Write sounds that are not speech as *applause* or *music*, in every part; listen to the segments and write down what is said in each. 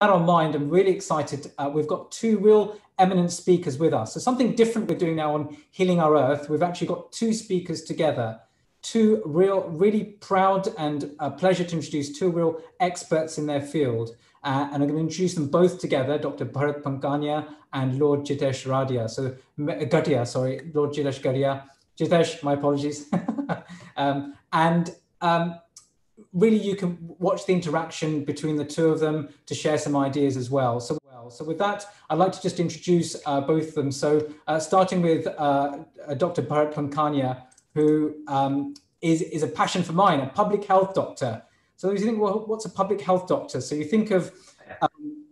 that on mind, I'm really excited. Uh, we've got two real eminent speakers with us. So something different we're doing now on Healing Our Earth. We've actually got two speakers together, two real, really proud and a pleasure to introduce two real experts in their field. Uh, and I'm going to introduce them both together, Dr. Bharat Pankhania and Lord Jitesh Radia. So Gadhia, sorry, Lord Jitesh Gadhia. Jitesh, my apologies. *laughs* um, and um, really you can watch the interaction between the two of them to share some ideas as well. So, well, so with that, I'd like to just introduce uh, both of them. So uh, starting with uh, Dr. Bharat Pankhania, who um, is is, a passion for mine, a public health doctor. So you think, well, what's a public health doctor? So you think of um,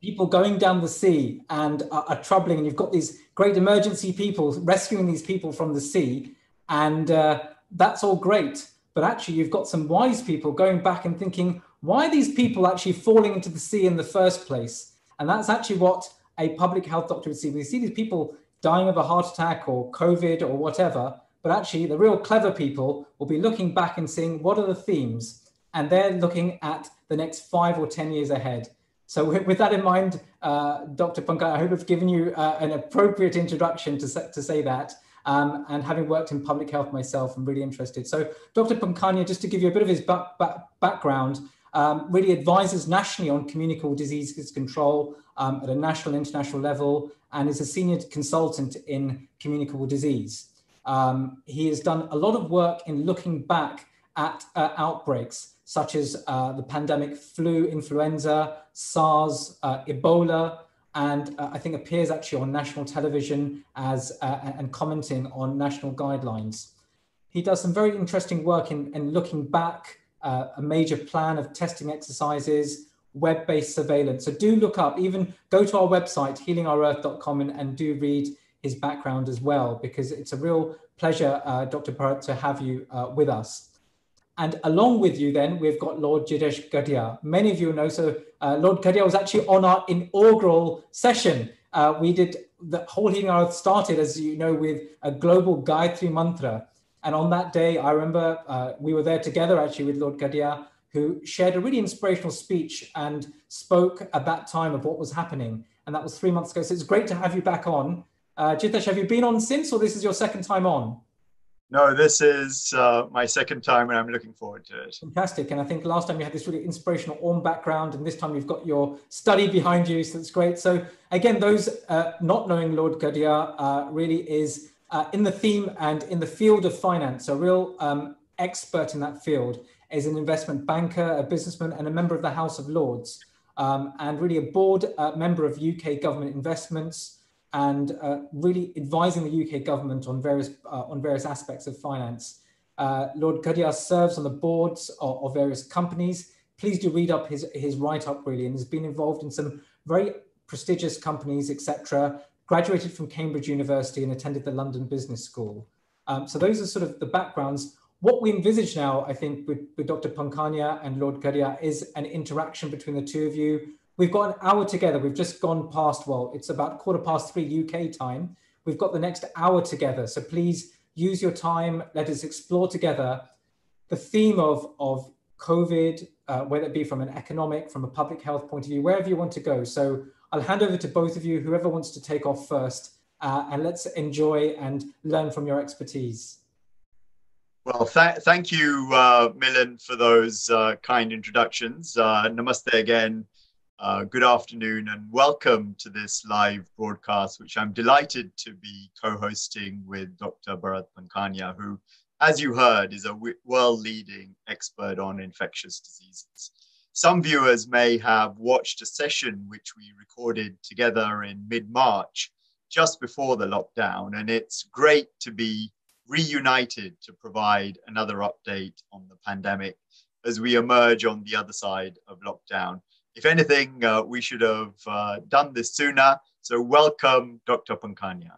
people going down the sea and are, are, troubling, and you've got these great emergency people rescuing these people from the sea, and uh, that's all great but actually you've got some wise people going back and thinking, why are these people actually falling into the sea in the first place? And that's actually what a public health doctor would see. We see these people dying of a heart attack or COVID or whatever, but actually the real clever people will be looking back and seeing what are the themes, and they're looking at the next five or 10 years ahead. So with, that in mind, uh, Dr. Pankhania, I hope I've given you uh, an appropriate introduction to, to say that. Um, and having worked in public health myself, I'm really interested. So Dr. Pankhania, just to give you a bit of his back, back, background, um, really advises nationally on communicable diseases control um, at a national and international level and is a senior consultant in communicable disease. Um, he has done a lot of work in looking back at uh, outbreaks such as uh, the pandemic flu, influenza, SARS, uh, Ebola, and uh, I think appears actually on national television as uh, and commenting on national guidelines. He does some very interesting work in, in looking back uh, a major plan of testing exercises, web-based surveillance. So do look up, even go to our website, healingourearth.com, and, and do read his background as well, because it's a real pleasure, uh, Dr. Bharat, to have you uh, with us. And along with you, then, we've got Lord Jitesh Gadhia. Many of you know, so uh, Lord Gadhia was actually on our inaugural session. Uh, we did the whole healing earth started, as you know, with a global Gayatri mantra. And on that day, I remember uh, we were there together actually with Lord Gadhia, who shared a really inspirational speech and spoke at that time of what was happening. And that was three months ago. So it's great to have you back on. Uh, Jitesh, have you been on since, or this is your second time on? No, this is uh, my second time and I'm looking forward to it. Fantastic. And I think last time you had this really inspirational Om background, and this time you've got your study behind you. So that's great. So, again, those uh, not knowing Lord Gadhia uh, really is uh, in the theme and in the field of finance, a real um, expert in that field, is an investment banker, a businessman, and a member of the House of Lords, um, and really a board uh, member of UK government investments and uh, really advising the UK government on various, uh, on various aspects of finance. Uh, Lord Gadhia serves on the boards of, of, various companies. Please do read up his, his write-up really and has been involved in some very prestigious companies, etc. Graduated from Cambridge University and attended the London Business School. Um, so those are sort of the backgrounds. What we envisage now, I think, with, with Dr. Pankhania and Lord Gadhia is an interaction between the two of you We've got an hour together. We've just gone past, well, it's about quarter past three UK time. We've got the next hour together. So please use your time. Let us explore together the theme of, of COVID, uh, whether it be from an economic, from a public health point of view, wherever you want to go. So I'll hand over to both of you, whoever wants to take off first, uh, and let's enjoy and learn from your expertise. Well, th- thank you, uh, Milan, for those uh, kind introductions. Uh, namaste again uh, good afternoon and welcome to this live broadcast, which I'm delighted to be co hosting with Dr. Bharat Pankhania, who, as you heard, is a world leading expert on infectious diseases. Some viewers may have watched a session which we recorded together in mid March, just before the lockdown, and it's great to be reunited to provide another update on the pandemic as we emerge on the other side of lockdown if anything, uh, we should have uh, done this sooner. So welcome, Dr. Pankhania.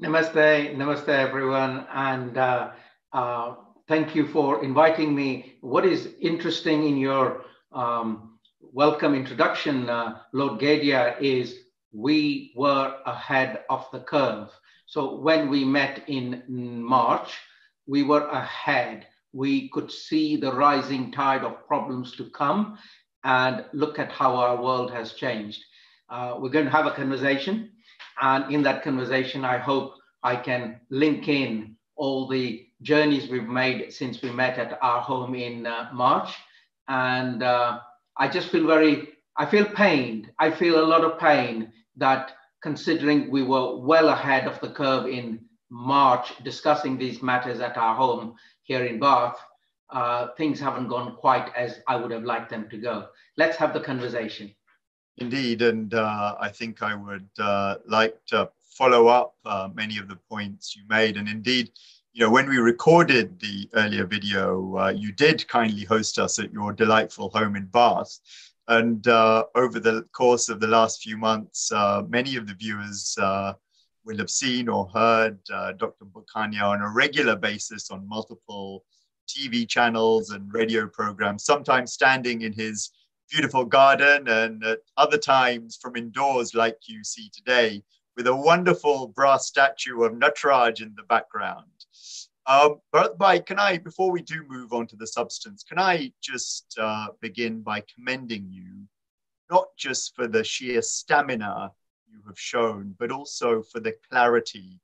Namaste, namaste everyone. And uh, uh, thank you for inviting me. What is interesting in your um, welcome introduction, uh, Lord Gadhia, is we were ahead of the curve. So when we met in March, we were ahead. We could see the rising tide of problems to come and look at how our world has changed. Uh, we're going to have a conversation. And in that conversation, I hope I can link in all the journeys we've made since we met at our home in uh, March. And uh, I just feel very, I feel pained. I feel a lot of pain that considering we were well ahead of the curve in March discussing these matters at our home here in Bath, uh, things haven't gone quite as I would have liked them to go. Let's have the conversation. Indeed, and uh, I think I would uh, like to follow up uh, many of the points you made. And indeed, you know, when we recorded the earlier video, uh, you did kindly host us at your delightful home in Bath. And uh, over the course of the last few months, many of the viewers will have seen or heard Dr. Pankhania on a regular basis on multiple TV channels and radio programs, sometimes standing in his beautiful garden and at other times from indoors like you see today with a wonderful brass statue of Nataraj in the background. Um, but by, can I, before we do move on to the substance, can I just uh, begin by commending you, not just for the sheer stamina you have shown, but also for the clarity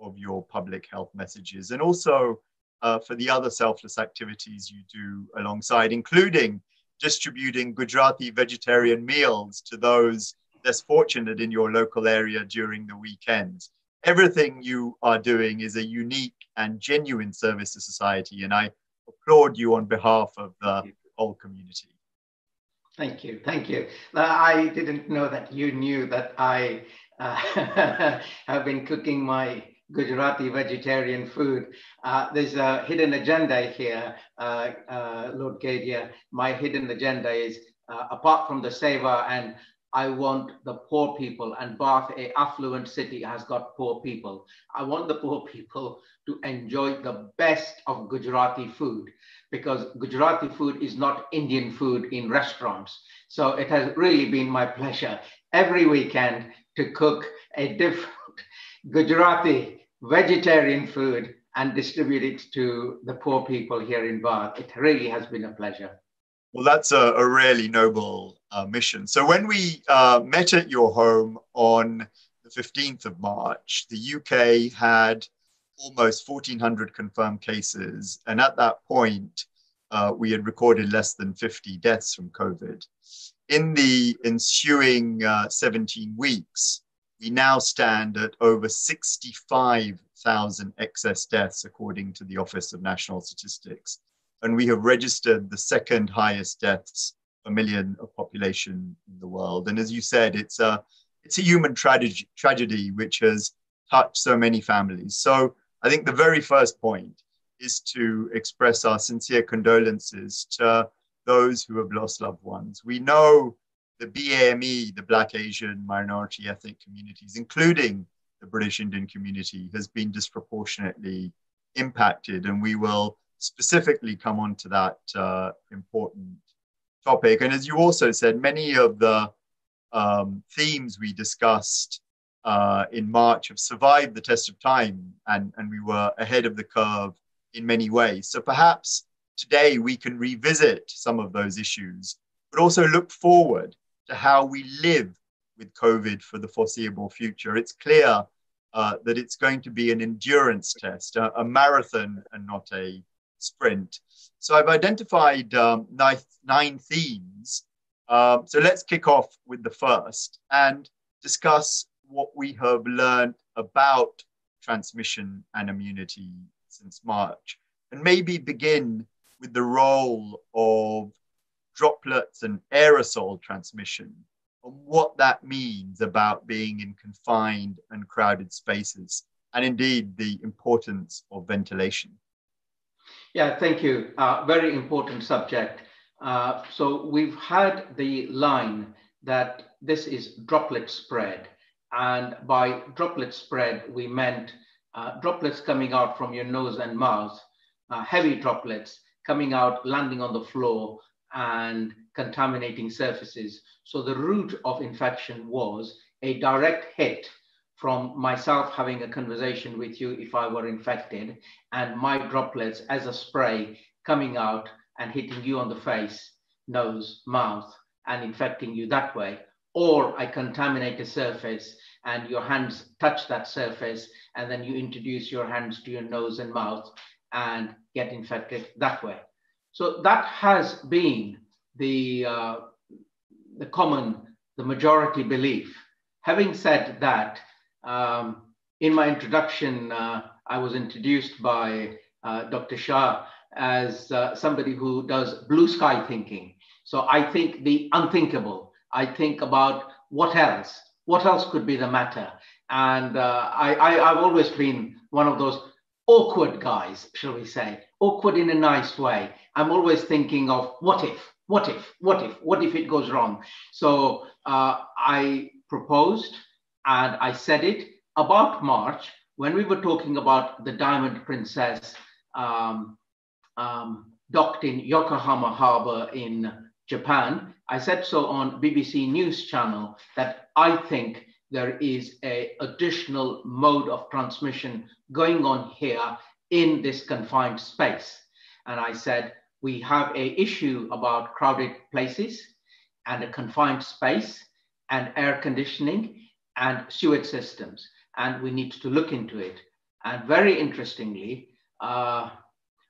of your public health messages and also uh, for the other selfless activities you do alongside, including distributing Gujarati vegetarian meals to those less fortunate in your local area during the weekends. Everything you are doing is a unique and genuine service to society, and I applaud you on behalf of the whole community. Thank you, thank you. I didn't know that you knew that I uh, *laughs* have been cooking my Gujarati vegetarian food. Uh, there's a hidden agenda here, uh, uh, Lord Gadhia. My hidden agenda is uh, apart from the seva, and I want the poor people, and Bath, a affluent city, has got poor people. I want the poor people to enjoy the best of Gujarati food because Gujarati food is not Indian food in restaurants. So it has really been my pleasure every weekend to cook a different *laughs* Gujarati vegetarian food and distribute it to the poor people here in Bath. It really has been a pleasure. Well, that's a, a really noble uh, mission. So when we uh, met at your home on the 15th of March, the UK had almost 1,400 confirmed cases. And at that point, uh, we had recorded less than 50 deaths from COVID. In the ensuing uh, 17 weeks, we now stand at over 65,000 excess deaths, according to the Office of National Statistics. And we have registered the second highest deaths per million of population in the world. And as you said, it's a, it's a human tragedy, tragedy which has touched so many families. So I think the very first point is to express our sincere condolences to those who have lost loved ones. We know the BAME, the Black Asian minority ethnic communities, including the British Indian community, has been disproportionately impacted. And we will specifically come on to that uh, important topic. And as you also said, many of the um, themes we discussed uh, in March have survived the test of time and, and we were ahead of the curve in many ways. So perhaps today we can revisit some of those issues, but also look forward to how we live with COVID for the foreseeable future. It's clear uh, that it's going to be an endurance test, a, a marathon and not a sprint. So I've identified um, nine, nine, themes. Um, so let's kick off with the first and discuss what we have learned about transmission and immunity since March, and maybe begin with the role of droplets and aerosol transmission and what that means about being in confined and crowded spaces, and indeed the importance of ventilation. Yeah, thank you. Uh, very important subject. Uh, so we've had the line that this is droplet spread. And by droplet spread, we meant uh, droplets coming out from your nose and mouth, uh, heavy droplets coming out, landing on the floor, and contaminating surfaces. So the route of infection was a direct hit from myself having a conversation with you if I were infected and my droplets as a spray coming out and hitting you on the face, nose, mouth, and infecting you that way, or I contaminate a surface and your hands touch that surface, and then you introduce your hands to your nose and mouth and get infected that way. So that has been the, uh, the common, the majority belief. Having said that, um, in my introduction, uh, I was introduced by uh, Dr. Shah as uh, somebody who does blue sky thinking. So I think the unthinkable. I think about what else? What else could be the matter? And uh, I, I, I've always been one of those awkward guys, shall we say, awkward in a nice way. I'm always thinking of what if, what if, what if, what if it goes wrong? So uh, I proposed and I said it about March when we were talking about the Diamond Princess um, um, docked in Yokohama Harbor in Japan. I said so on BBC News Channel that I think there is a additional mode of transmission going on here in this confined space. And I said, we have a issue about crowded places and a confined space and air conditioning and sewage systems. And we need to look into it. And very interestingly, uh,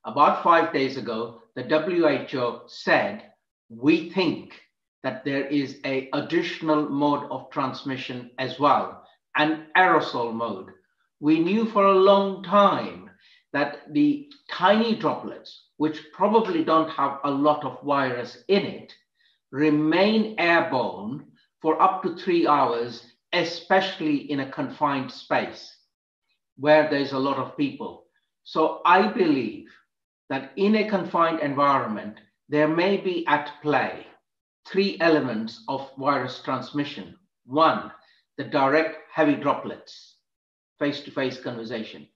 about five days ago, the WHO said, we think that there is a additional mode of transmission as well, an aerosol mode. We knew for a long time that the tiny droplets, which probably don't have a lot of virus in it, remain airborne for up to three hours, especially in a confined space where there's a lot of people. So I believe that in a confined environment, there may be at play three elements of virus transmission. One, the direct heavy droplets, face-to-face conversation.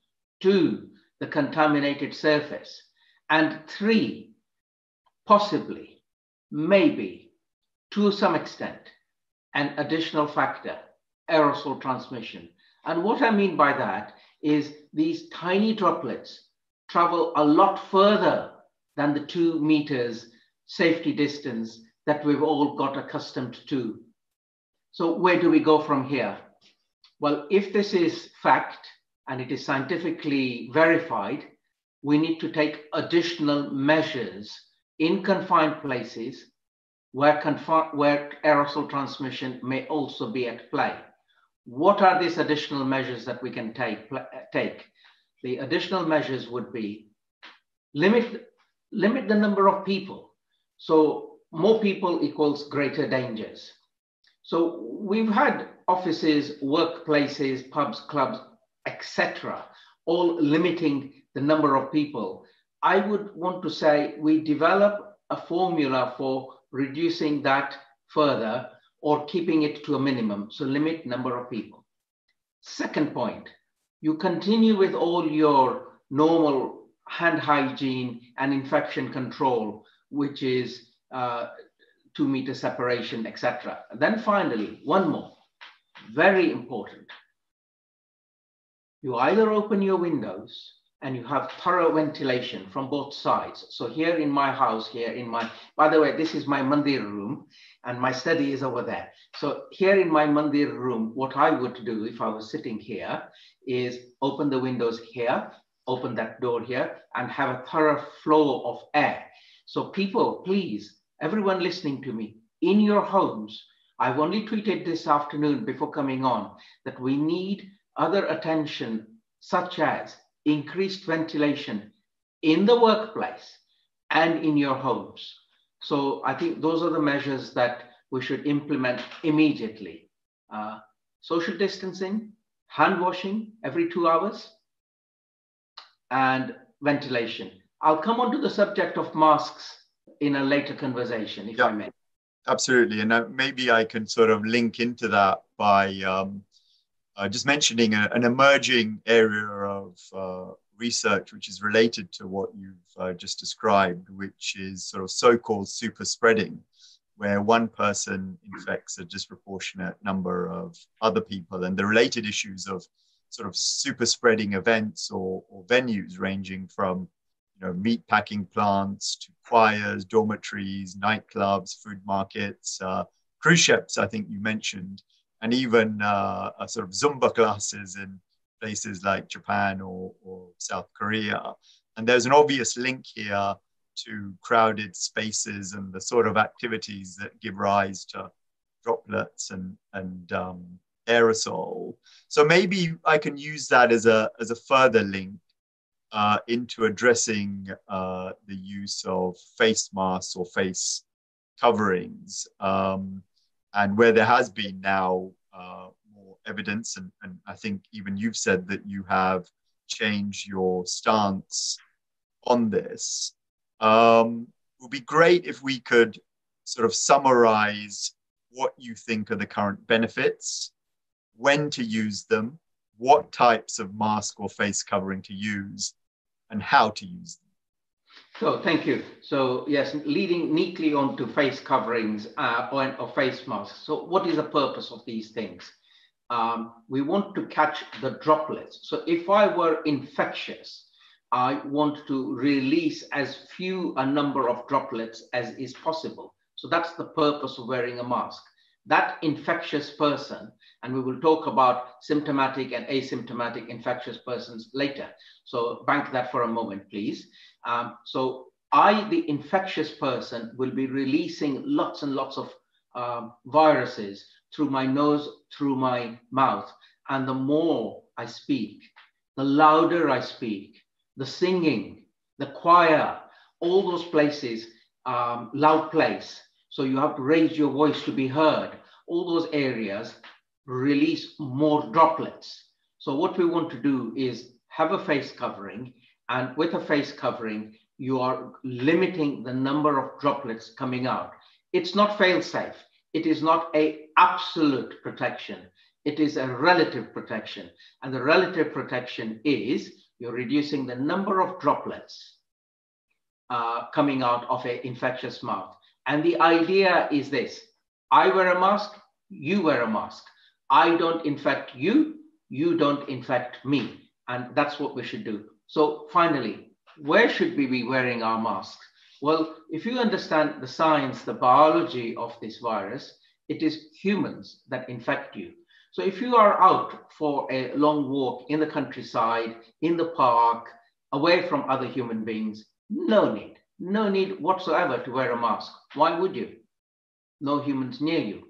Two, the contaminated surface. And three, possibly, maybe, to some extent, an additional factor, aerosol transmission. And what I mean by that is these tiny droplets travel a lot further than the two meters safety distance that we've all got accustomed to. So where do we go from here? Well, if this is fact and it is scientifically verified, we need to take additional measures in confined places where, where aerosol transmission may also be at play. What are these additional measures that we can take? take? The additional measures would be limit, limit the number of people. So more people equals greater dangers. So we've had offices, workplaces, pubs, clubs, etc., all limiting the number of people. I would want to say we develop a formula for reducing that further or keeping it to a minimum. So limit number of people. Second point, you continue with all your normal hand hygiene and infection control, which is uh, two meter separation, etc. Then finally, one more, very important. You either open your windows and you have thorough ventilation from both sides. So here in my house, here in my, by the way, this is my mandir room and my study is over there. So here in my mandir room, what I would do if I was sitting here is open the windows here, open that door here and have a thorough flow of air. So people, please, everyone listening to me, in your homes, I've only tweeted this afternoon before coming on that we need other attention, such as increased ventilation in the workplace and in your homes. So I think those are the measures that we should implement immediately. Uh, social distancing, hand washing every two hours, and ventilation. I'll come on to the subject of masks in a later conversation, if yeah, I may. Absolutely. And uh, maybe I can sort of link into that by um, uh, just mentioning a, an emerging area of uh, research which is related to what you've uh, just described, which is sort of so called super spreading, where one person infects a disproportionate number of other people, and the related issues of sort of super spreading events or, or venues ranging from you know, meat packing plants to choirs, dormitories, nightclubs, food markets, uh, cruise ships, I think you mentioned, and even uh, sort of Zumba classes in places like Japan or, or South Korea. And there's an obvious link here to crowded spaces and the sort of activities that give rise to droplets and, and um, aerosol. So maybe I can use that as a, as a further link uh, into addressing uh, the use of face masks or face coverings. Um, and where there has been now uh, more evidence, and, and I think even you've said that you have changed your stance on this. Um, it would be great if we could sort of summarize what you think are the current benefits, when to use them, what types of mask or face covering to use, and how to use them. So thank you. So yes, leading neatly onto face coverings uh, or, or, face masks. So what is the purpose of these things? Um, we want to catch the droplets. So if I were infectious, I want to release as few a number of droplets as is possible. So that's the purpose of wearing a mask. That infectious person, and we will talk about symptomatic and asymptomatic infectious persons later. So bank that for a moment, please. Um, so I, the infectious person, will be releasing lots and lots of um, viruses through my nose, through my mouth. And the more I speak, the louder I speak, the singing, the choir, all those places, um, loud place. So you have to raise your voice to be heard. All those areas release more droplets. So what we want to do is have a face covering and with a face covering, you are limiting the number of droplets coming out. It's not fail safe. It is not a absolute protection. It is a relative protection. And the relative protection is you're reducing the number of droplets uh, coming out of an infectious mouth. And the idea is this I wear a mask, you wear a mask. I don't infect you, you don't infect me. And that's what we should do. So, finally, where should we be wearing our masks? Well, if you understand the science, the biology of this virus, it is humans that infect you. So if you are out for a long walk in the countryside, in the park, away from other human beings, no need, no need whatsoever to wear a mask. Why would you? No humans near you.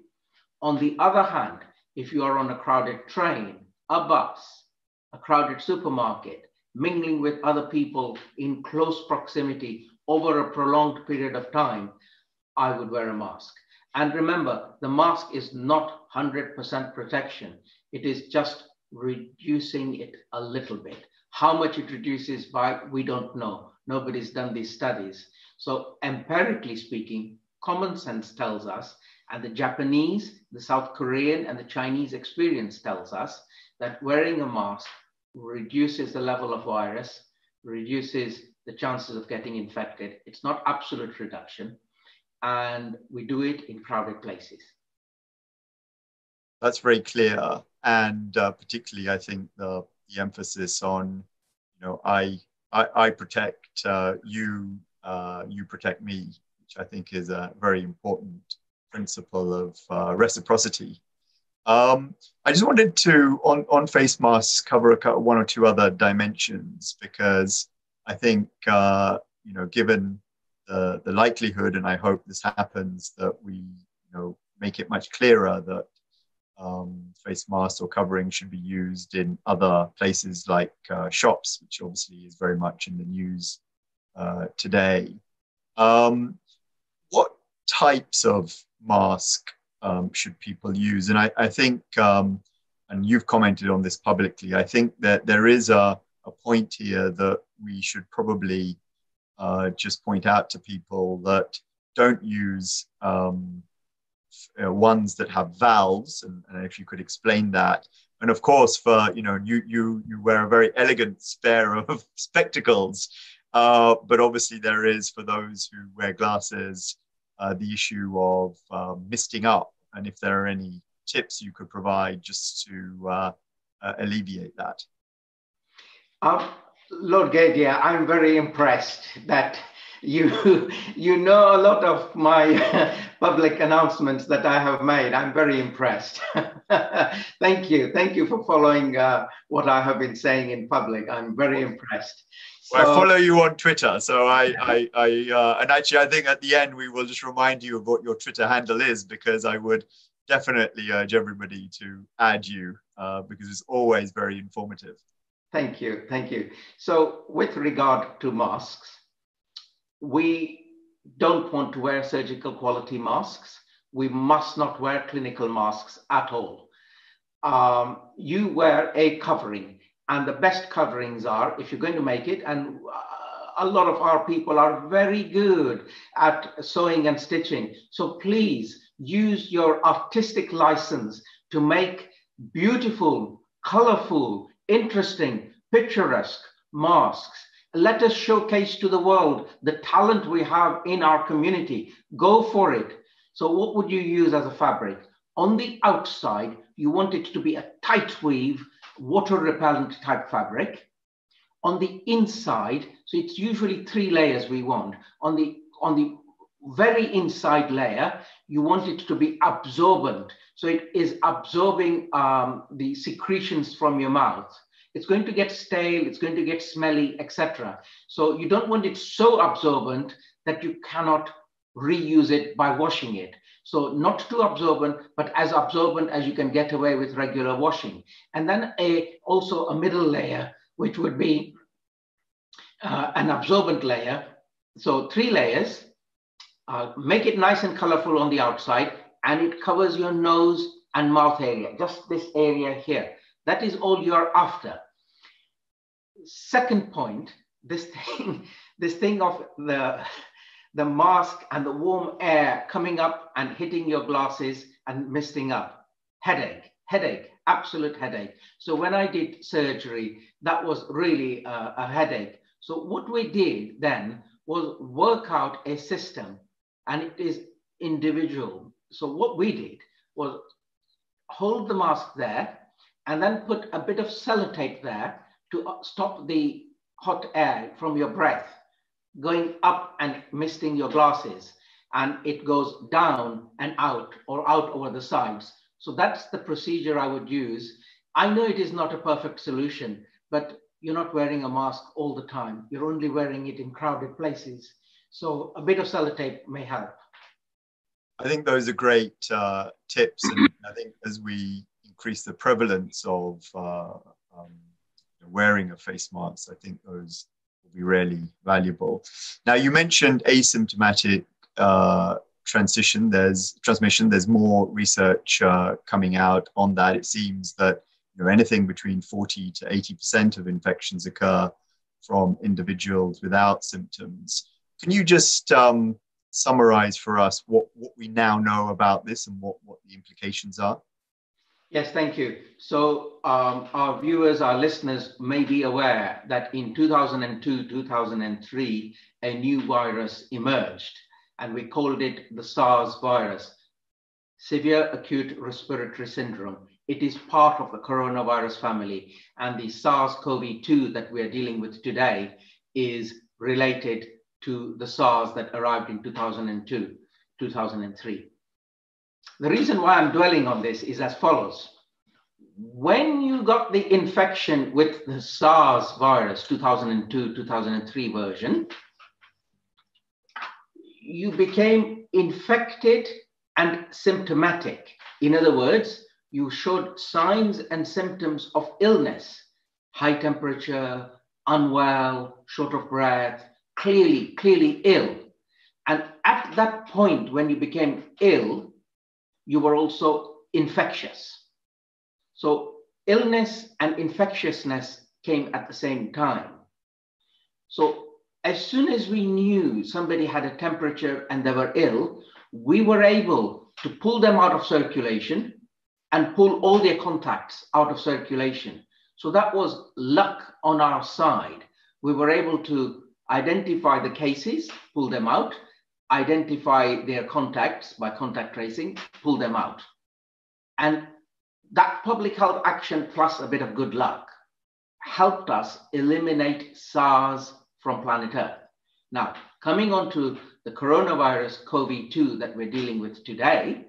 On the other hand, if you are on a crowded train, a bus, a crowded supermarket, mingling with other people in close proximity over a prolonged period of time, I would wear a mask. And remember, the mask is not 100% protection. It is just reducing it a little bit. How much it reduces by, we don't know. Nobody's done these studies. So empirically speaking, common sense tells us, and the Japanese, the South Korean, and the Chinese experience tells us that wearing a mask reduces the level of virus, reduces the chances of getting infected. It's not absolute reduction, and we do it in crowded places. That's very clear, and uh, particularly, I think the, the emphasis on, you know, I I, I protect uh, you, uh, you protect me, which I think is a very important principle of uh, reciprocity. Um, I just wanted to, on, on face masks, cover a, one or two other dimensions because I think, uh, you know, given the, the likelihood, and I hope this happens, that we you know, make it much clearer that um, face masks or covering should be used in other places like uh, shops, which obviously is very much in the news uh, today. Um, what types of mask um, should people use? And I, I think, um, and you've commented on this publicly, I think that there is a, a point here that we should probably uh, just point out to people that don't use um, uh, ones that have valves, and, and, if you could explain that. And of course, for you know, you you you wear a very elegant pair of *laughs* spectacles, uh, but obviously there is for those who wear glasses uh, the issue of uh, misting up. And if there are any tips you could provide just to uh, alleviate that. Um, Lord Gadhia, I'm very impressed that you *laughs* you know a lot of my *laughs* public announcements that I have made. I'm very impressed. *laughs* thank you, thank you for following uh, what I have been saying in public. I'm very impressed. So, I follow you on Twitter, so I, I, I uh, and actually, I think at the end we will just remind you of what your Twitter handle is because I would definitely urge everybody to add you uh, because it's always very informative. Thank you, thank you. So, with regard to masks, we don't want to wear surgical quality masks. We must not wear clinical masks at all. Um, you wear a covering, and the best coverings are, if you're going to make it, and uh, a lot of our people are very good at sewing and stitching. So please use your artistic license to make beautiful, colorful, interesting, picturesque masks let us showcase to the world the talent we have in our community. Go for it. So, what would you use as a fabric? On the outside, you want it to be a tight weave, water repellent type fabric. On the inside, so it's usually three layers we want. On the on the very inside layer, you want it to be absorbent. So it is absorbing um, the secretions from your mouth it's going to get stale, it's going to get smelly, etc. So you don't want it so absorbent that you cannot reuse it by washing it. So not too absorbent, but as absorbent as you can get away with regular washing. And then a also a middle layer, which would be uh, an absorbent layer. So three layers, uh, make it nice and colorful on the outside, and it covers your nose and mouth area, just this area here. That is all you're after second point, this *laughs* thing, this thing of the, the mask and the warm air coming up and hitting your glasses and misting up. Headache, headache, absolute headache. So when I did surgery, that was really a, a headache. So what we did then was work out a system and it is individual. So what we did was hold the mask there and then put a bit of sellotape there to stop the hot air from your breath going up and misting your glasses and it goes down and out or out over the sides. So that's the procedure I would use. I know it is not a perfect solution, but you're not wearing a mask all the time. You're only wearing it in crowded places. So a bit of sellotape may help. I think those are great uh, tips. And I think as we increase the prevalence of uh, um, wearing a face mask, I think those be really valuable. Now, you mentioned asymptomatic uh, transition. There's transmission. There's more research uh, coming out on that. It seems that you know anything between 40 to 80 percent of infections occur from individuals without symptoms. Can you just um, summarize for us what, what we now know about this and what, what the implications are? Yes, thank you. So um, our viewers, our listeners may be aware that in 2002, 2003, a new virus emerged and we called it the SARS virus, severe acute respiratory syndrome. It is part of the coronavirus family and the SARS-CoV-2 that we are dealing with today is related to the SARS that arrived in 2002, 2003. The reason why I'm dwelling on this is as follows. When you got the infection with the SARS virus, 2002, 2003 version, you became infected and symptomatic. In other words, you showed signs and symptoms of illness, high temperature, unwell, short of breath, clearly, clearly ill. And at that point, when you became ill, you were also infectious. So illness and infectiousness came at the same time. So as soon as we knew somebody had a temperature and they were ill, we were able to pull them out of circulation and pull all their contacts out of circulation. So that was luck on our side. We were able to identify the cases, pull them out, identify their contacts by contact tracing, pull them out. And that public health action plus a bit of good luck helped us eliminate SARS from planet Earth. Now, coming on to the coronavirus COVID-2 that we're dealing with today,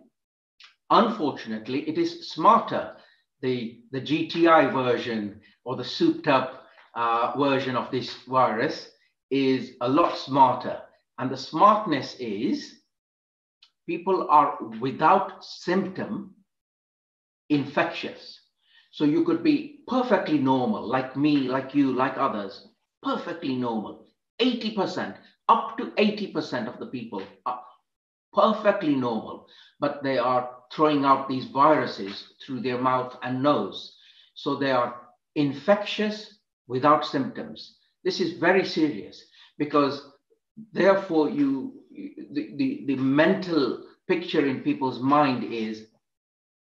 unfortunately, it is smarter. The, the GTI version or the souped up uh, version of this virus is a lot smarter. And the smartness is people are without symptom infectious. So you could be perfectly normal, like me, like you, like others, perfectly normal. 80%, up to 80% of the people are perfectly normal, but they are throwing out these viruses through their mouth and nose. So they are infectious without symptoms. This is very serious because therefore you the, the, the mental picture in people's mind is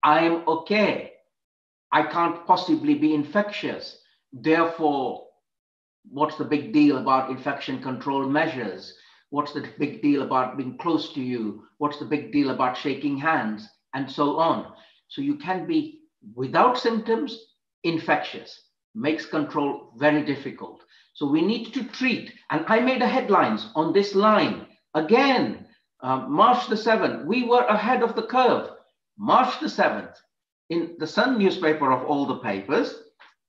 I am okay. I can't possibly be infectious. Therefore, what's the big deal about infection control measures? What's the big deal about being close to you? What's the big deal about shaking hands? And so on. So you can be without symptoms, infectious, makes control very difficult. So we need to treat, and I made a headlines on this line again, um, March the 7th, we were ahead of the curve. March the 7th, in the Sun newspaper of all the papers,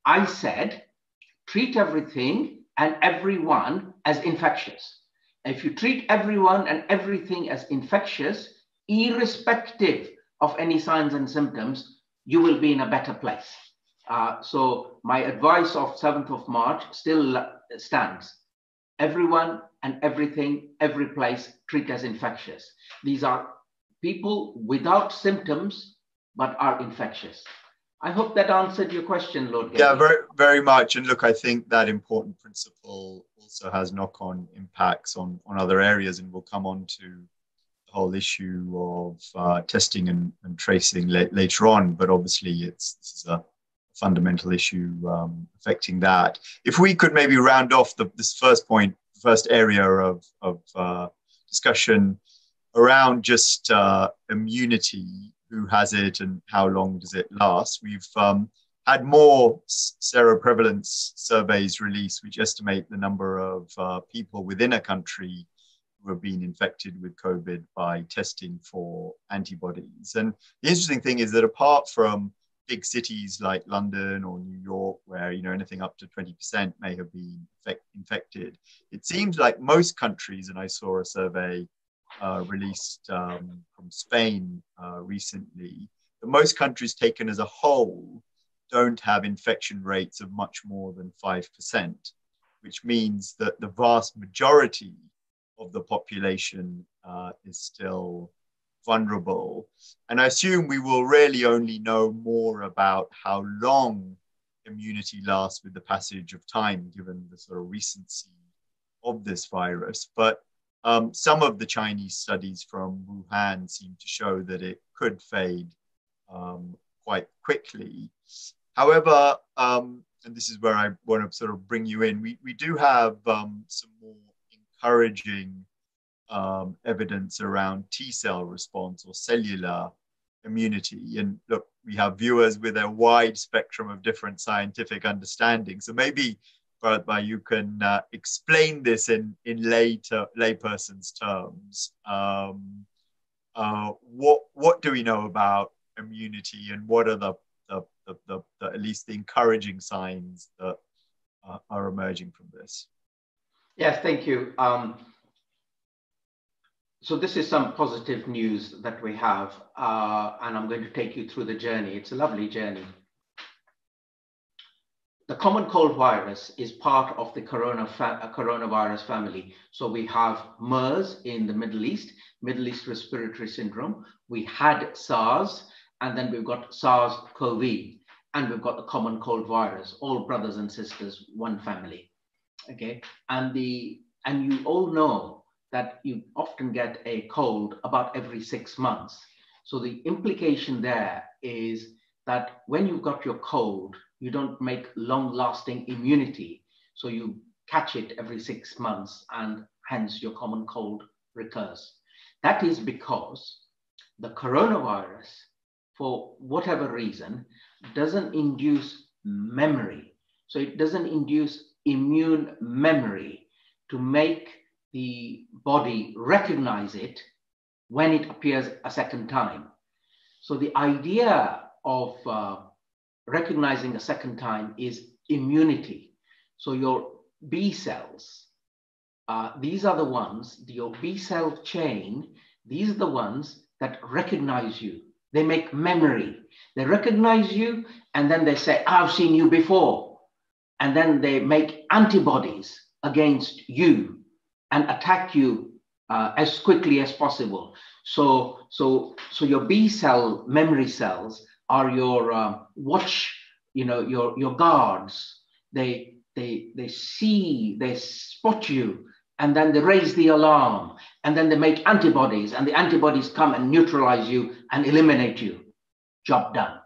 I said, treat everything and everyone as infectious. If you treat everyone and everything as infectious, irrespective of any signs and symptoms, you will be in a better place. Uh, so my advice of 7th of March still stands. Everyone and everything, every place, treat as infectious. These are people without symptoms, but are infectious. I hope that answered your question, Lord. Yeah, very, very much. And look, I think that important principle also has knock-on impacts on on other areas, and we'll come on to the whole issue of uh, testing and, and tracing la- later on. But obviously, it's this is a fundamental issue um, affecting that. If we could maybe round off the, this first point, first area of, of uh, discussion around just uh, immunity, who has it and how long does it last. We've um, had more seroprevalence surveys released, which estimate the number of uh, people within a country who have been infected with COVID by testing for antibodies. And the interesting thing is that apart from big cities like London or New York, where you know anything up to 20% may have been infect- infected, it seems like most countries, and I saw a survey uh, released um, from Spain uh, recently, that most countries taken as a whole don't have infection rates of much more than 5%, which means that the vast majority of the population uh, is still vulnerable. And I assume we will really only know more about how long immunity lasts with the passage of time, given the sort of recency of this virus. But um, some of the Chinese studies from Wuhan seem to show that it could fade um, quite quickly. However, um, and this is where I want to sort of bring you in, we, we do have um, some more encouraging um, evidence around T cell response or cellular immunity. And look, we have viewers with a wide spectrum of different scientific understanding. So maybe, Bharatbhai, you can uh, explain this in, in lay layperson's terms. Um, uh, what, what do we know about immunity and what are the, the, the, the, the at least the encouraging signs that uh, are emerging from this? Yes, thank you. Um, so this is some positive news that we have, uh, and I'm going to take you through the journey. It's a lovely journey. The common cold virus is part of the corona fa uh, coronavirus family. So we have MERS in the Middle East, Middle East Respiratory Syndrome. We had SARS, and then we've got SARS-CoV, and we've got the common cold virus, all brothers and sisters, one family. Okay, and the and you all know that you often get a cold about every six months. So the implication there is that when you've got your cold, you don't make long lasting immunity. So you catch it every six months and hence your common cold recurs. That is because the coronavirus, for whatever reason, doesn't induce memory. So it doesn't induce immune memory to make the body recognize it when it appears a second time. So the idea of uh, recognizing a second time is immunity. So your B cells, uh, these are the ones, your B cell chain, these are the ones that recognize you. They make memory. They recognize you and then they say, I've seen you before. And then they make antibodies against you and attack you uh, as quickly as possible. So, so, so your B cell memory cells are your uh, watch, you know, your your guards. They they they see, they spot you, and then they raise the alarm, and then they make antibodies, and the antibodies come and neutralize you and eliminate you. Job done.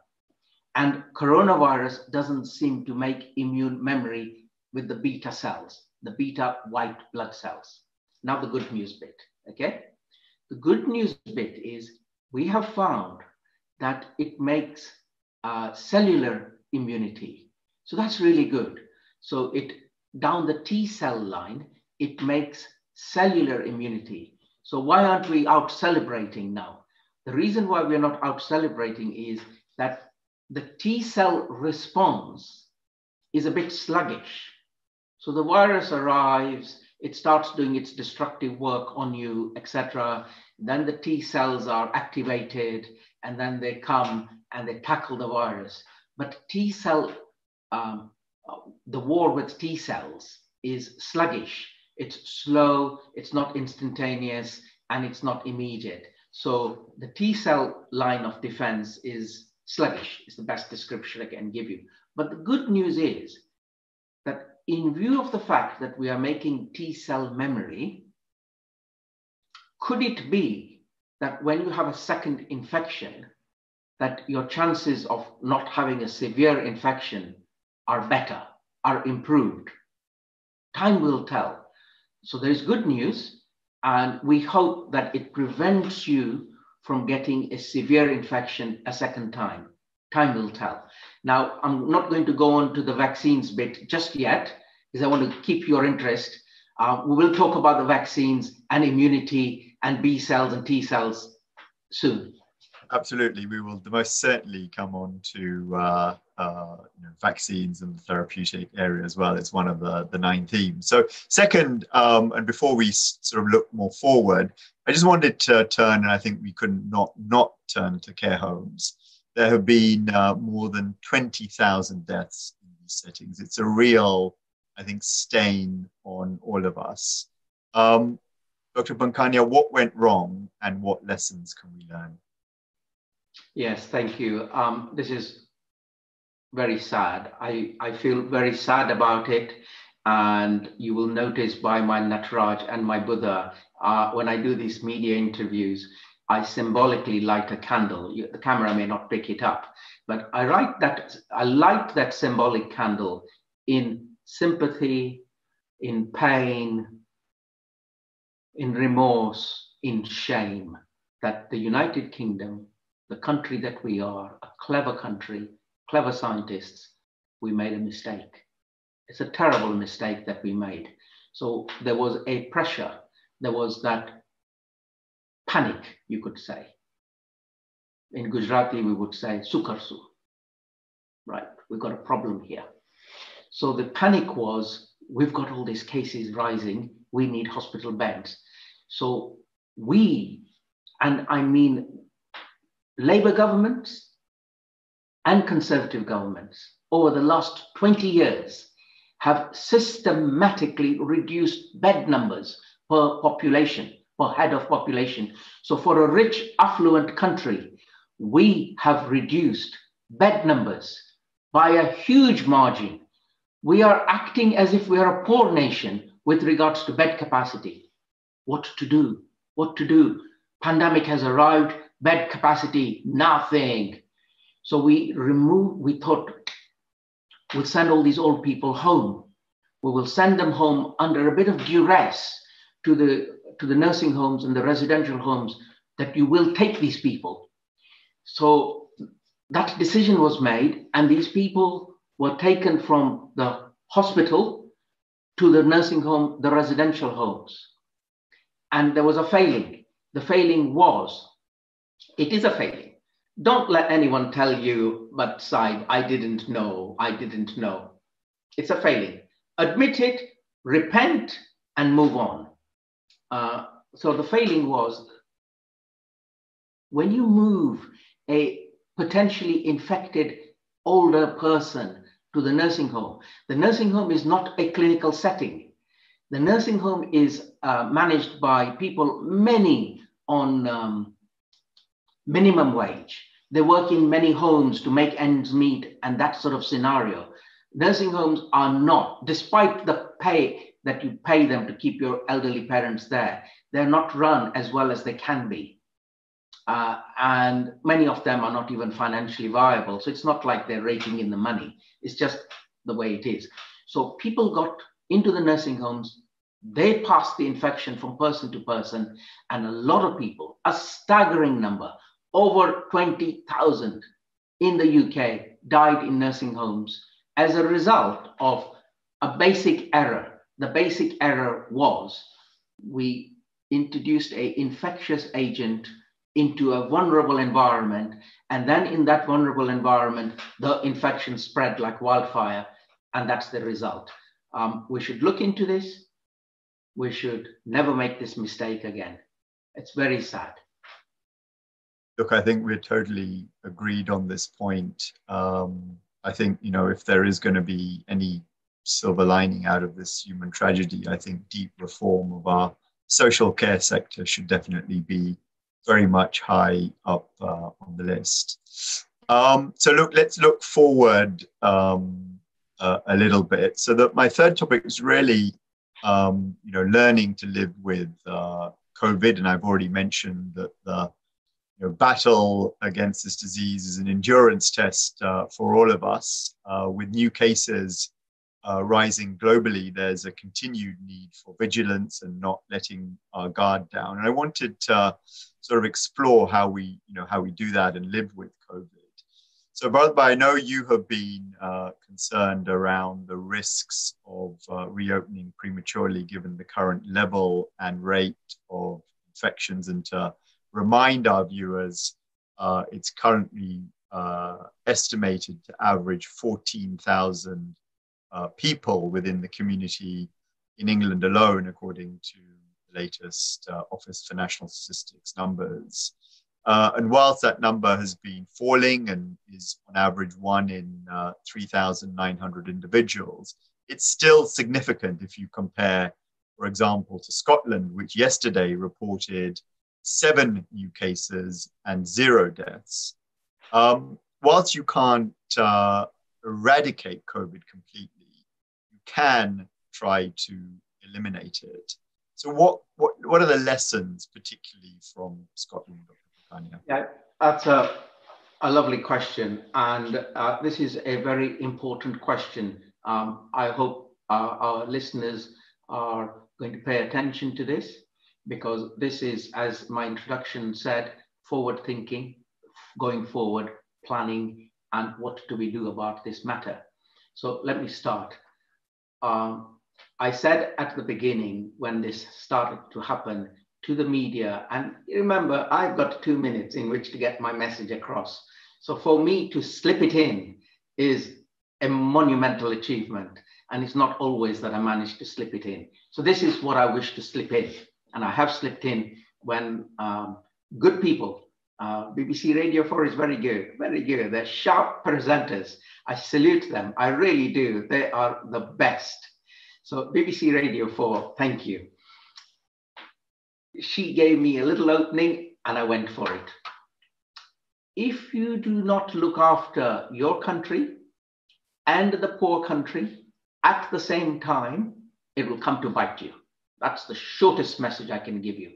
And coronavirus doesn't seem to make immune memory with the beta cells, the beta white blood cells. Now the good news bit, okay? The good news bit is we have found that it makes uh, cellular immunity. So that's really good. So it down the T cell line, it makes cellular immunity. So why aren't we out celebrating now? The reason why we're not out celebrating is that the T cell response is a bit sluggish. So the virus arrives, it starts doing its destructive work on you, etc. Then the T cells are activated, and then they come and they tackle the virus. But T cell, um, the war with T cells is sluggish. It's slow, it's not instantaneous, and it's not immediate. So the T cell line of defense is sluggish, is the best description I can give you. But the good news is in view of the fact that we are making T cell memory, could it be that when you have a second infection, that your chances of not having a severe infection are better, are improved? Time will tell. So there's good news, and we hope that it prevents you from getting a severe infection a second time. Time will tell. Now, I'm not going to go on to the vaccines bit just yet, because I want to keep your interest. Uh, we will talk about the vaccines and immunity and B cells and T cells soon. Absolutely, we will most certainly come on to uh, uh, you know, vaccines and the therapeutic area as well. It's one of the, the nine themes. So, second, um, and before we sort of look more forward, I just wanted to turn, and I think we couldn't not not turn to care homes. There have been uh, more than twenty thousand deaths in these settings. It's a real, I think, stain on all of us. Um, Dr. Pankhania, what went wrong, and what lessons can we learn? Yes, thank you. Um, this is very sad. I, I feel very sad about it. And you will notice by my Nataraj and my Buddha, uh, when I do these media interviews, I symbolically light a candle. The camera may not pick it up, but I write that I light that symbolic candle in sympathy, in pain, in remorse, in shame that the United Kingdom, the country that we are, a clever country, clever scientists, we made a mistake. It's a terrible mistake that we made. So there was a pressure, there was that panic, you could say. In Gujarati, we would say sukarsu. Right, we've got a problem here. So the panic was we've got all these cases rising, we need hospital beds. So we, and I mean Labour governments and Conservative governments over the last 20 years have systematically reduced bed numbers per population, per head of population. So for a rich, affluent country, we have reduced bed numbers by a huge margin. We are acting as if we are a poor nation with regards to bed capacity. What to do? What to do? Pandemic has arrived, bed capacity, nothing. So we remove, we thought we'll send all these old people home. We will send them home under a bit of duress to the, to the nursing homes and the residential homes that you will take these people. So that decision was made, and these people were taken from the hospital to the nursing home, the residential homes. And there was a failing. The failing was, it is a failing. Don't let anyone tell you, but Saib, I didn't know, I didn't know. It's a failing. Admit it, repent, and move on. Uh, so the failing was when you move a potentially infected older person to the nursing home, the nursing home is not a clinical setting. The nursing home is uh, managed by people, many on um, minimum wage. They work in many homes to make ends meet and that sort of scenario. Nursing homes are not, despite the pay that you pay them to keep your elderly parents there, they're not run as well as they can be. Uh, and many of them are not even financially viable. So it's not like they're raking in the money. It's just the way it is. So people got into the nursing homes, they passed the infection from person to person, and a lot of people, a staggering number, over 20,000 in the UK, died in nursing homes as a result of a basic error. The basic error was we introduced a infectious agent into a vulnerable environment. And then in that vulnerable environment, the infection spread like wildfire. And that's the result. Um, we should look into this. We should never make this mistake again. It's very sad. Look, I think we're totally agreed on this point. Um, I think, you know, if there is going to be any silver lining out of this human tragedy, I think deep reform of our social care sector should definitely be very much high up uh, on the list. Um, so look, let's look forward um, uh, a little bit. So that my third topic is really, um, you know, learning to live with uh, COVID, and I've already mentioned that the you know, battle against this disease is an endurance test uh, for all of us. Uh, with new cases uh, rising globally, there's a continued need for vigilance and not letting our guard down. And I wanted to sort of explore how we, you know, how we do that and live with COVID. So, Bharat, I know you have been uh, concerned around the risks of uh, reopening prematurely given the current level and rate of infections. And to remind our viewers, uh, it's currently uh, estimated to average 14,000 uh, people within the community in England alone, according to the latest uh, Office for National Statistics numbers. Uh, and whilst that number has been falling and is on average one in uh, 3,900 individuals, it's still significant if you compare, for example, to Scotland, which yesterday reported seven new cases and zero deaths. Um, whilst you can't uh, eradicate COVID completely, can try to eliminate it. So, what, what, what are the lessons, particularly from Scotland, Dr. Yeah, that's a, a lovely question. And uh, this is a very important question. Um, I hope uh, our listeners are going to pay attention to this because this is, as my introduction said, forward thinking, going forward, planning, and what do we do about this matter. So let me start um, I said at the beginning when this started to happen to the media, and remember, I've got two minutes in which to get my message across. So for me to slip it in is a monumental achievement. And it's not always that I manage to slip it in. So this is what I wish to slip in. And I have slipped in when um, good people, uh, BBC Radio 4 is very good, very good. They're sharp presenters I salute them. I really do. They are the best. So BBC Radio 4, thank you. She gave me a little opening and I went for it. If you do not look after your country and the poor country at the same time, it will come to bite you. That's the shortest message I can give you.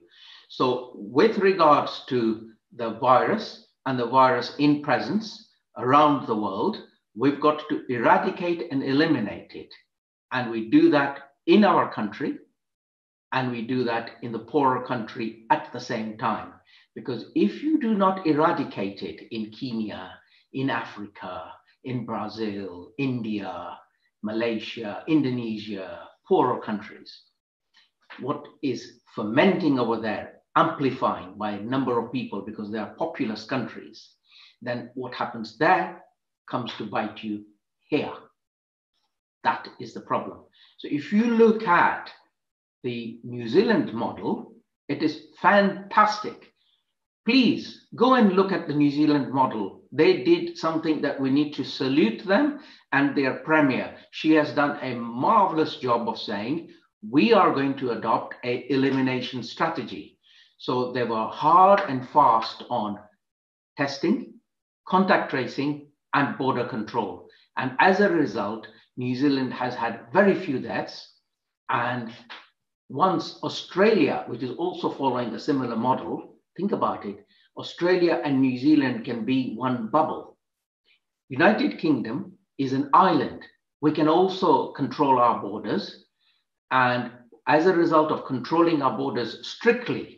So with regards to the virus and the virus in presence around the world, We've got to eradicate and eliminate it. And we do that in our country, and we do that in the poorer country at the same time. Because if you do not eradicate it in Kenya, in Africa, in Brazil, India, Malaysia, Indonesia, poorer countries. What is fermenting over there, amplifying by a number of people because they are populous countries, then what happens there comes to bite you here. That is the problem. So if you look at the New Zealand model, it is fantastic. Please go and look at the New Zealand model. They did something that we need to salute them and their premier. She has done a marvelous job of saying, we are going to adopt a elimination strategy. So they were hard and fast on testing, contact tracing, and border control. And as a result, New Zealand has had very few deaths. And once Australia, which is also following a similar model, think about it, Australia and New Zealand can be one bubble. United Kingdom is an island. We can also control our borders. And as a result of controlling our borders strictly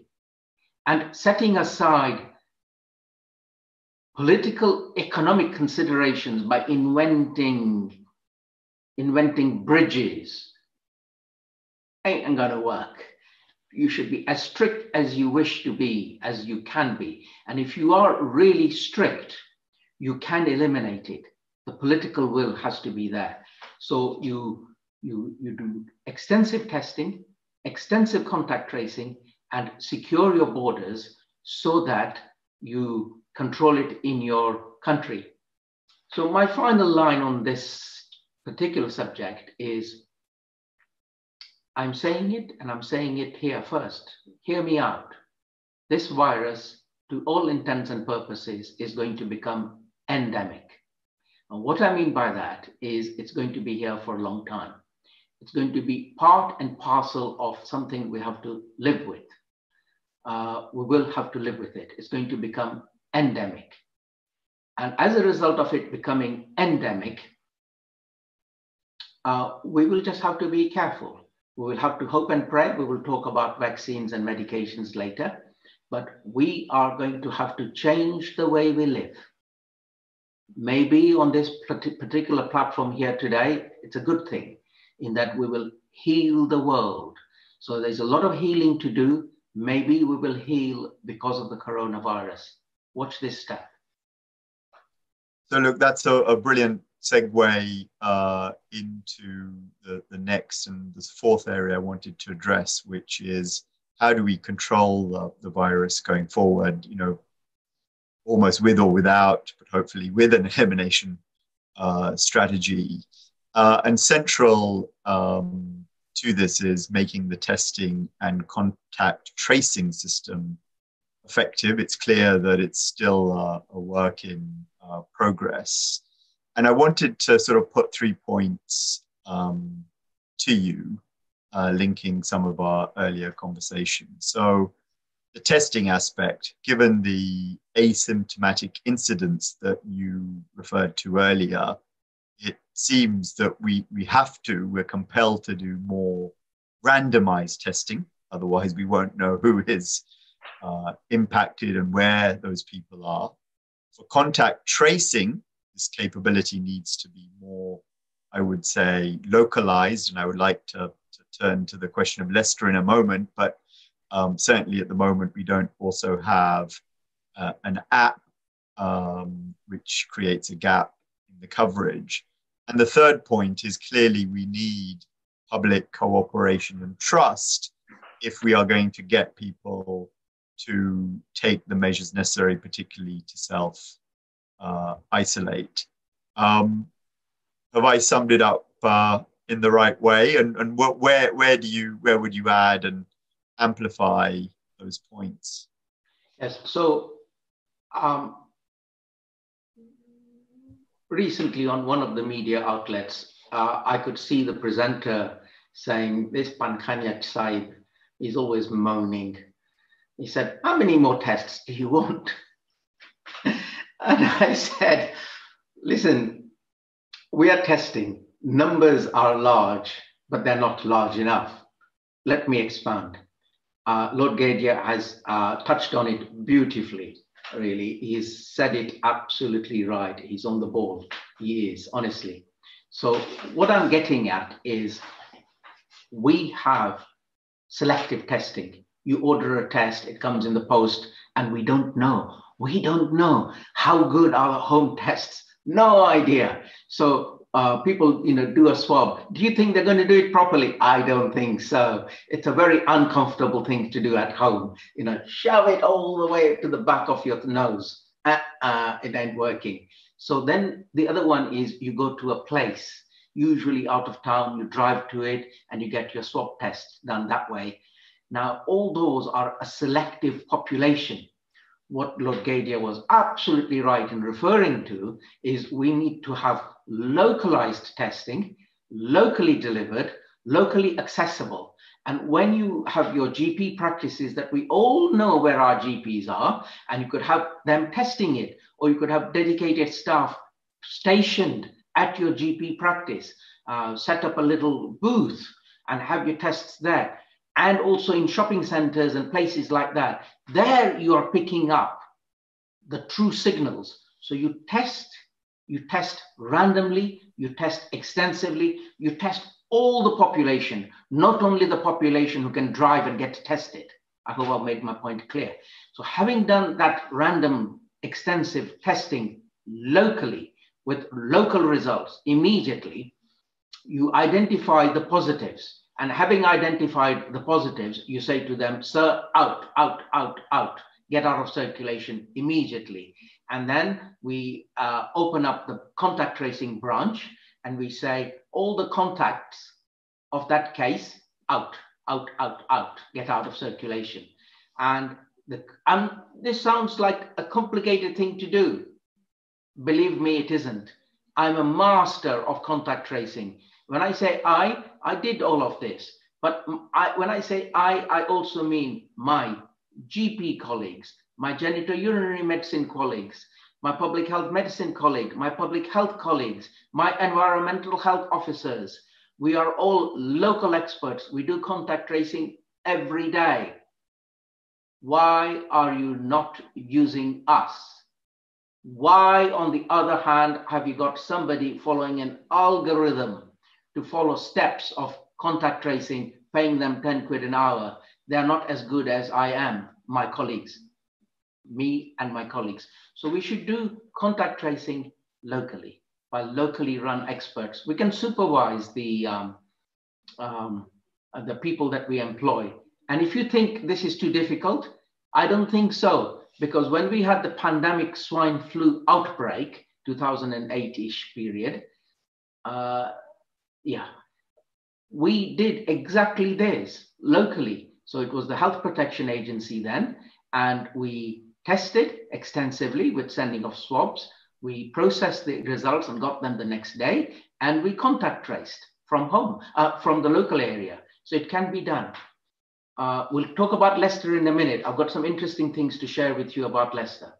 and setting aside political economic considerations by inventing inventing bridges ain't gonna work. You should be as strict as you wish to be as you can be. And if you are really strict you can eliminate it. The political will has to be there. So you you you do extensive testing extensive contact tracing and secure your borders so that you control it in your country. So my final line on this particular subject is I'm saying it and I'm saying it here first. Hear me out. This virus, to all intents and purposes, is going to become endemic. And what I mean by that is it's going to be here for a long time. It's going to be part and parcel of something we have to live with. Uh, we will have to live with it. It's going to become endemic. And as a result of it becoming endemic, uh, we will just have to be careful. We will have to hope and pray. We will talk about vaccines and medications later, but we are going to have to change the way we live. Maybe on this particular platform here today, it's a good thing in that we will heal the world. So there's a lot of healing to do. Maybe we will heal because of the coronavirus. Watch this step. So look, that's a, a brilliant segue uh, into the, the next and this fourth area I wanted to address, which is how do we control the, the virus going forward? You know, almost with or without, but hopefully with an *laughs* elimination uh, strategy. Uh, and central um, to this is making the testing and contact tracing system effective. It's clear that it's still uh, a work in uh, progress. And I wanted to sort of put three points um, to you, uh, linking some of our earlier conversations. So, the testing aspect, given the asymptomatic incidents that you referred to earlier, seems that we, we have to, we're compelled to do more randomized testing. Otherwise, we won't know who is uh, impacted and where those people are. For contact tracing, this capability needs to be more, I would say, localized. And I would like to, to turn to the question of Leicester in a moment, but um, certainly at the moment, we don't also have uh, an app um, which creates a gap in the coverage. And the third point is clearly we need public cooperation and trust if we are going to get people to take the measures necessary, particularly to self uh, isolate. Um, have I summed it up uh, in the right way? And, and wh- where, where do you, where would you add and amplify those points? Yes. So um, recently on one of the media outlets, uh, I could see the presenter saying, this Pankanyak Saib is always moaning he said, How many more tests do you want? *laughs* and I said, Listen, we are testing. Numbers are large, but they're not large enough. Let me expand. Uh, Lord Gadhia has uh, touched on it beautifully, really. He's said it absolutely right. He's on the ball. he is, honestly. So what I'm getting at is we have selective testing. You order a test, it comes in the post, and we don't know. We don't know how good our home tests. No idea. So uh, people, you know, do a swab. Do you think they're going to do it properly? I don't think so. It's a very uncomfortable thing to do at home. You know, shove it all the way to the back of your nose. Uh, uh, it ain't working. So then the other one is you go to a place, usually out of town, you drive to it and you get your swab test done that way. Now, all those are a selective population. What Lord Gadhia was absolutely right in referring to is we need to have localized testing, locally delivered, locally accessible. And when you have your GP practices that we all know where our GPs are, and you could have them testing it, or you could have dedicated staff stationed at your GP practice, uh, set up a little booth and have your tests there. And also in shopping centers and places like that, there you are picking up the true signals. So you test, you test randomly, you test extensively, you test all the population, not only the population who can drive and get tested. I hope I've made my point clear. So having done that random extensive testing locally with local results immediately, you identify the positives. And having identified the positives, you say to them, sir, out, out, out, out, get out of circulation immediately. And then we uh, open up the contact tracing branch and we say, all the contacts of that case out, out, out, out, get out of circulation. And the, um, this sounds like a complicated thing to do. Believe me, it isn't. I'm a master of contact tracing. When I say I, I did all of this. But I, when I say I, I also mean my GP colleagues, my genitourinary medicine colleagues, my public health medicine colleague, my public health colleagues, my environmental health officers. We are all local experts. We do contact tracing every day. Why are you not using us? Why, on the other hand, have you got somebody following an algorithm to follow steps of contact tracing, paying them 10 quid an hour? They're not as good as I am, my colleagues me and my colleagues. So we should do contact tracing locally by locally run experts. We can supervise the, um, um, uh, the people that we employ. And if you think this is too difficult, I don't think so. Because when we had the pandemic swine flu outbreak, 2008-ish period, uh, yeah, we did exactly this locally. So it was the Health Protection Agency then, and we tested extensively with sending of swabs. We processed the results and got them the next day, and we contact traced from home, uh, from the local area. So it can be done. Uh, we'll talk about Leicester in a minute. I've got some interesting things to share with you about Leicester.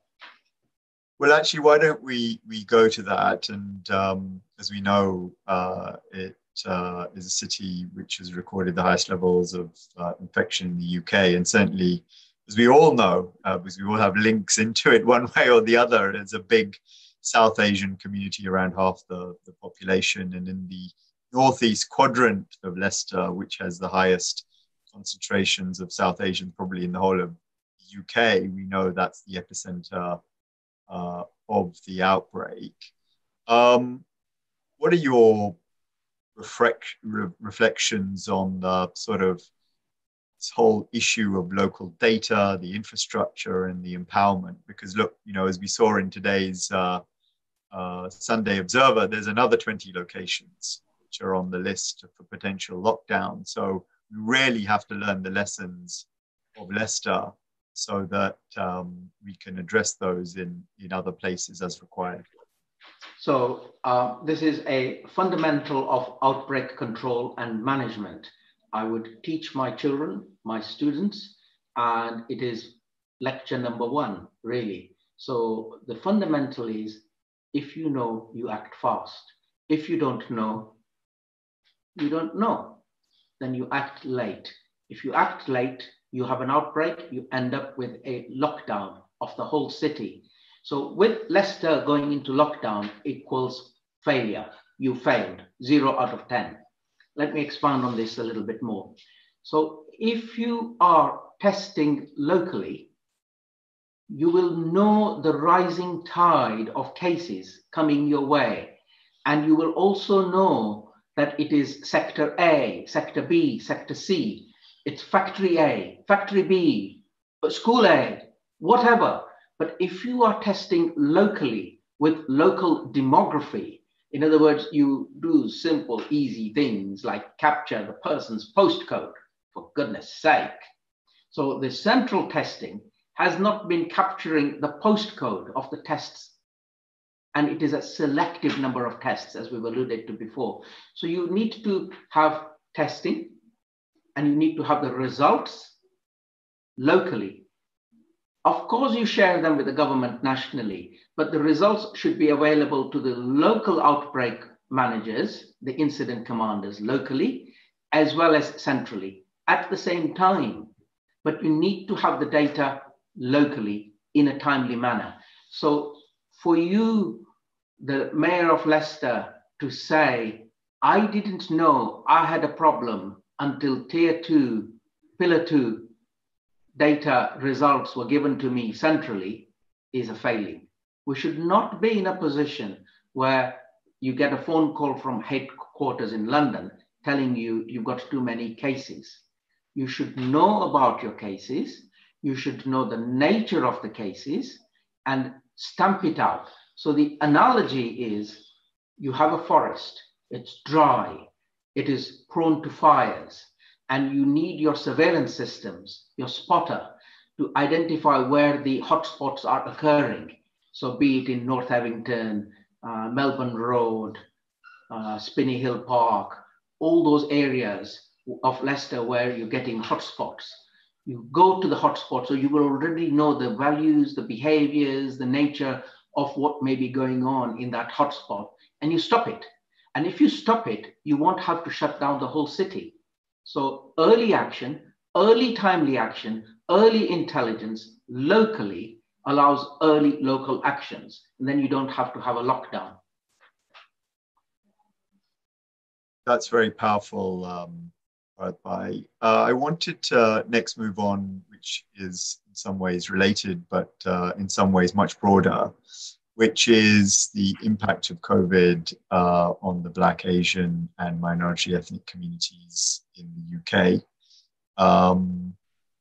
Well, actually, why don't we we go to that? And um, as we know, uh, it uh, is a city which has recorded the highest levels of uh, infection in the UK, and certainly as we all know, uh, because we all have links into it one *laughs* way or the other, there's a big South Asian community around half the, the population. And in the northeast quadrant of Leicester, which has the highest concentrations of South Asians probably in the whole of UK, we know that's the epicenter uh, of the outbreak. Um, what are your reflect, re- reflections on the sort of this whole issue of local data, the infrastructure, and the empowerment. Because look, you know, as we saw in today's uh, uh, Sunday Observer, there's another 20 locations which are on the list for potential lockdown. So we really have to learn the lessons of Leicester so that um, we can address those in, in other places as required. So uh, this is a fundamental of outbreak control and management. I would teach my children, my students, and it is lecture number one, really. So the fundamental is if you know, you act fast. If you don't know, you don't know, then you act late. If you act late, you have an outbreak, you end up with a lockdown of the whole city. So with Leicester going into lockdown equals failure. You failed, zero out of 10. Let me expand on this a little bit more. So if you are testing locally, you will know the rising tide of cases coming your way. And you will also know that it is sector A, sector B, sector C. It's factory A, factory B, school A, whatever. But if you are testing locally with local demography, in other words, you do simple, easy things like capture the person's postcode, for goodness sake. So the central testing has not been capturing the postcode of the tests. And it is a selective number of tests, as we've alluded to before. So you need to have testing and you need to have the results locally. Of course, you share them with the government nationally, but the results should be available to the local outbreak managers, the incident commanders locally, as well as centrally at the same time. But you need to have the data locally in a timely manner. So for you, the mayor of Leicester, to say, I didn't know I had a problem until tier two, pillar two data results were given to me centrally is a failing. We should not be in a position where you get a phone call from headquarters in London telling you you've got too many cases. You should know about your cases you should know the nature of the cases and stamp it out. So the analogy is you have a forest, it's dry, it is prone to fires, and you need your surveillance systems, your spotter, to identify where the hotspots are occurring. So be it in North Evington, uh, Melbourne Road, uh, Spinney Hill Park, all those areas of Leicester where you're getting hotspots you go to the hotspot, so you will already know the values, the behaviors, the nature of what may be going on in that hotspot, and you stop it. And if you stop it, you won't have to shut down the whole city. So early action, early timely action, early intelligence locally allows early local actions. And then you don't have to have a lockdown. That's very powerful, um. Uh, I wanted to next move on, which is in some ways related, but uh, in some ways much broader, which is the impact of COVID uh, on the Black, Asian, and minority ethnic communities in the UK. Um,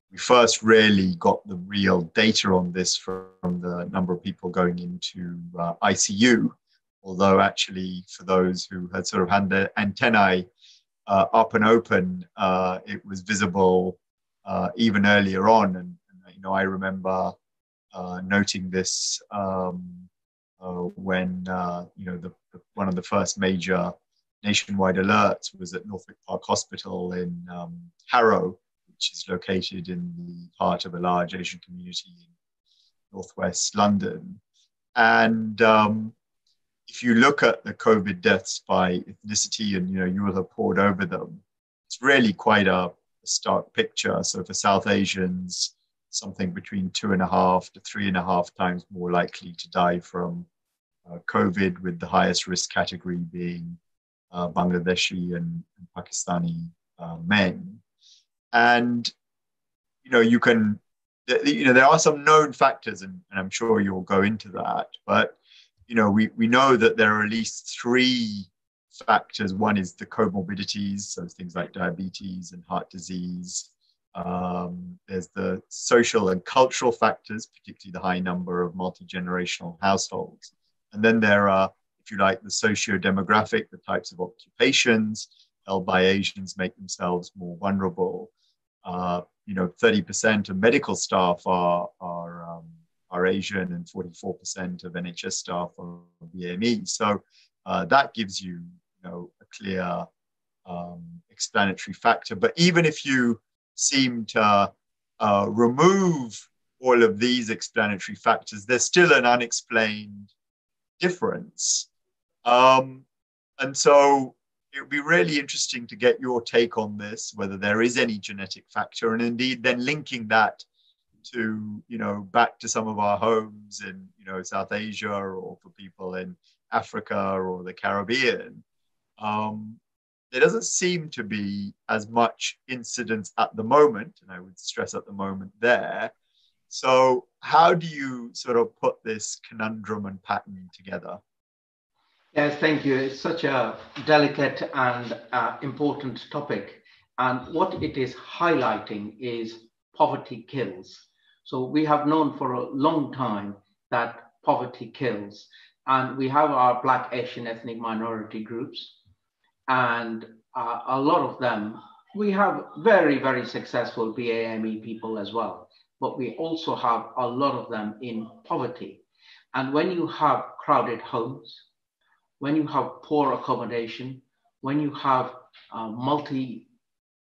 we first really got the real data on this from the number of people going into uh, ICU, although actually for those who had sort of had their antennae uh, up and open, uh, it was visible uh, even earlier on. And, and, you know, I remember uh, noting this um, when uh, you know the, one of the first major nationwide alerts was at Northwick Park Hospital in um, Harrow, which is located in the heart of a large Asian community in northwest London. And um, if you look at the COVID deaths by ethnicity, and you know you will have poured over them, it's really quite a stark picture. So for South Asians, something between two and a half to three and a half times more likely to die from uh, COVID, with the highest risk category being uh, Bangladeshi and, and Pakistani uh, men. And you know you can, you know, there are some known factors, and, and I'm sure you'll go into that, but you know, we, we know that there are at least three factors. One is the comorbidities, so things like diabetes and heart disease. Um, there's the social and cultural factors, particularly the high number of multi generational households. And then there are, if you like, the socio demographic, the types of occupations held by Asians make themselves more vulnerable. Uh, you know, 30% of medical staff are, are um, are Asian and 44% of NHS staff are BAME. So uh, that gives you, you know, a clear um, explanatory factor. But even if you seem to uh, remove all of these explanatory factors, there's still an unexplained difference. Um, and so it would be really interesting to get your take on this, whether there is any genetic factor, and indeed then linking that to you know back to some of our homes in you know South Asia or for people in Africa or the Caribbean, um, there doesn't seem to be as much incidence at the moment, and I would stress at the moment there. So, how do you sort of put this conundrum and pattern together? Yes, thank you. It's such a delicate and uh, important topic. And what it is highlighting is poverty kills. So we have known for a long time that poverty kills. And we have our Black, Asian, ethnic minority groups. And uh, a lot of them, we have very, very successful BAME people as well. But we also have a lot of them in poverty. And when you have crowded homes, when you have poor accommodation, when you have uh, multi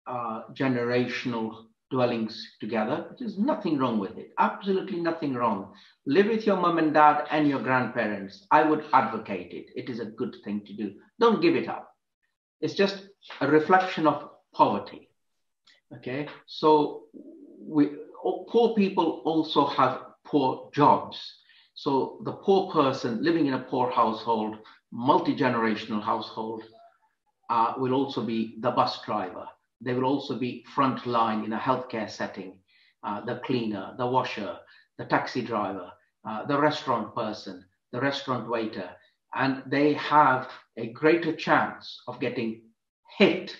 uh, generational dwellings together, there's nothing wrong with it. Absolutely nothing wrong. Live with your mom and dad and your grandparents. I would advocate it. It is a good thing to do. Don't give it up. It's just a reflection of poverty. Okay, so we poor people also have poor jobs. So the poor person living in a poor household multi-generational household uh, will also be the bus driver. They will also be front line in a healthcare setting, uh, the cleaner, the washer, the taxi driver, uh, the restaurant person, the restaurant waiter. And they have a greater chance of getting hit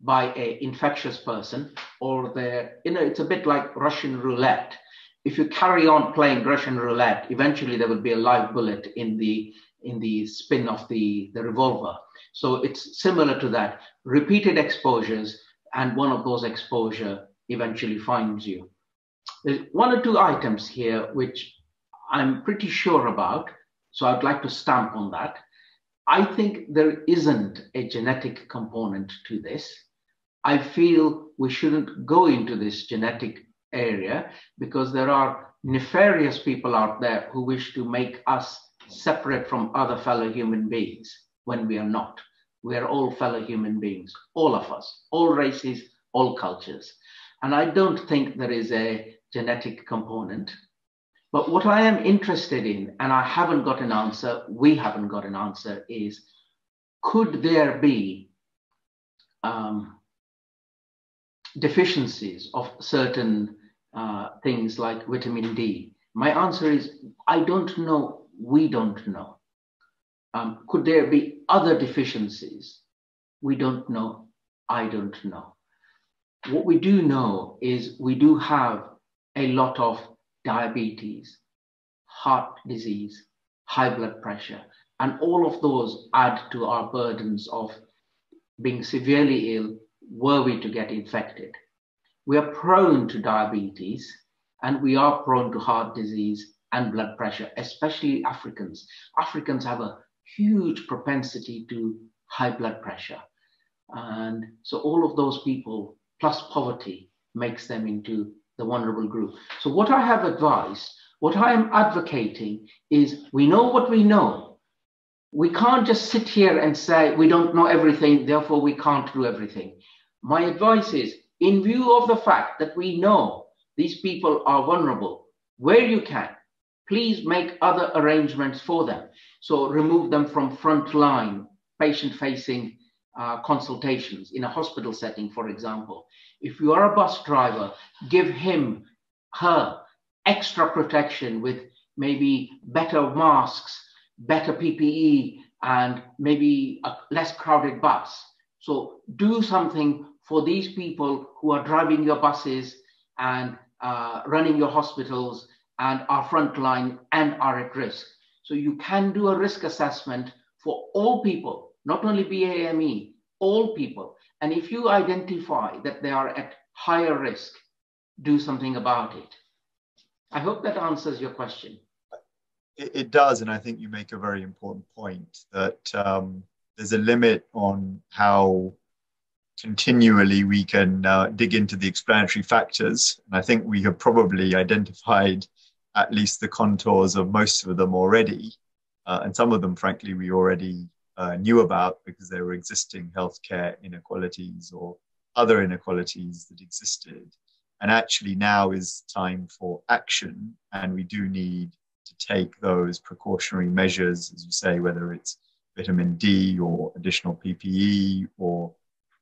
by an infectious person or the, you know, it's a bit like Russian roulette. If you carry on playing Russian roulette, eventually there will be a live bullet in the in the spin of the, the revolver. So it's similar to that. Repeated exposures, and one of those exposure eventually finds you. There's one or two items here which I'm pretty sure about, so I'd like to stamp on that. I think there isn't a genetic component to this. I feel we shouldn't go into this genetic area because there are nefarious people out there who wish to make us separate from other fellow human beings when we are not. We are all fellow human beings, all of us, all races, all cultures. And I don't think there is a genetic component. But what I am interested in, and I haven't got an answer, we haven't got an answer, is could there be um, deficiencies of certain uh, things like vitamin D? My answer is I don't know we don't know. Um, could there be other deficiencies? We don't know. I don't know. What we do know is we do have a lot of diabetes, heart disease, high blood pressure, and all of those add to our burdens of being severely ill were we to get infected. We are prone to diabetes and we are prone to heart disease and blood pressure, especially Africans. Africans have a huge propensity to high blood pressure. And so all of those people, plus poverty, makes them into the vulnerable group. So what I have advised, what I am advocating is we know what we know. We can't just sit here and say we don't know everything, therefore we can't do everything. My advice is in view of the fact that we know these people are vulnerable, where you can, please make other arrangements for them. So remove them from frontline patient facing uh, consultations in a hospital setting, for example. If you are a bus driver, give him, her extra protection with maybe better masks, better PPE, and maybe a less crowded bus. So do something for these people who are driving your buses and uh, running your hospitals and are frontline and are at risk. So you can do a risk assessment for all people, not only BAME, all people. And if you identify that they are at higher risk, do something about it. I hope that answers your question. It, it does, and I think you make a very important point that um, there's a limit on how continually we can uh, dig into the explanatory factors. And I think we have probably identified at least the contours of most of them already. Uh, and some of them, frankly, we already uh, knew about because there were existing healthcare inequalities or other inequalities that existed. And actually, now is time for action, and we do need to take those precautionary measures, as you say, whether it's vitamin D or additional PPE or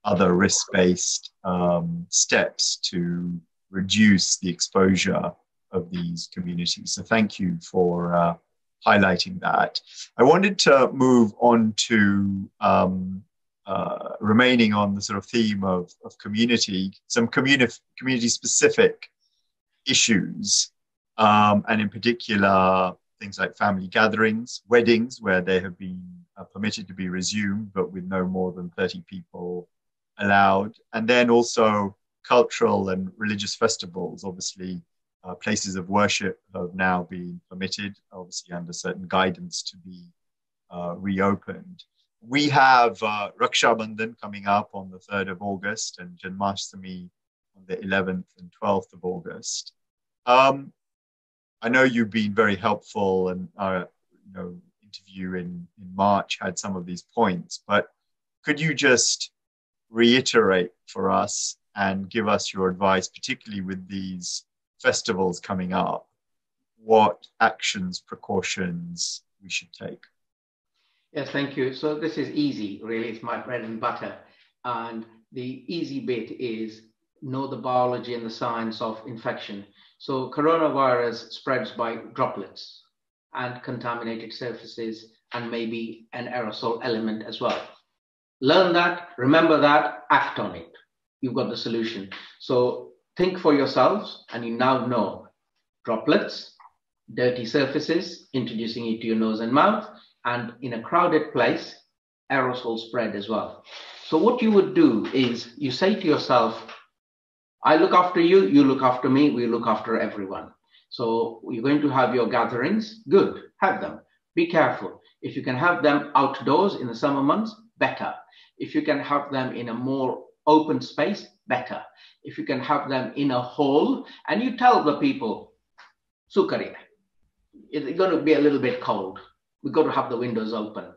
other risk based um, steps to reduce the exposure of these communities. So, thank you for uh, highlighting that. I wanted to move on to um, uh, remaining on the sort of theme of, of community, some communi- community specific issues, um, and in particular, things like family gatherings, weddings, where they have been uh, permitted to be resumed, but with no more than 30 people allowed. And then also cultural and religious festivals, obviously. Uh, places of worship have now been permitted, obviously under certain guidance to be uh, reopened we have uh, Raksha Bandhan coming up on the 3rd of August and Janmashtami on the 11th and 12th of August. Um, I know you've been very helpful and our you know, interview in, in March had some of these points, but could you just reiterate for us and give us your advice, particularly with these festivals coming up, what actions, precautions we should take? Yes, thank you. So this is easy, really. It's my bread and butter. And the easy bit is know the biology and the science of infection. So coronavirus spreads by droplets and contaminated surfaces and maybe an aerosol element as well. Learn that, remember that, act on it. You've got the solution. So think for yourselves and you now know droplets, dirty surfaces, introducing it to your nose and mouth, and in a crowded place, aerosol spread as well. So what you would do is you say to yourself, I look after you, you look after me, we look after everyone. So you're going to have your gatherings, good, have them. Be careful. If you can have them outdoors in the summer months, better. If you can have them in a more open space, better. If you can have them in a hall and you tell the people, Sukariya, it's going to be a little bit cold we've got to have the windows open.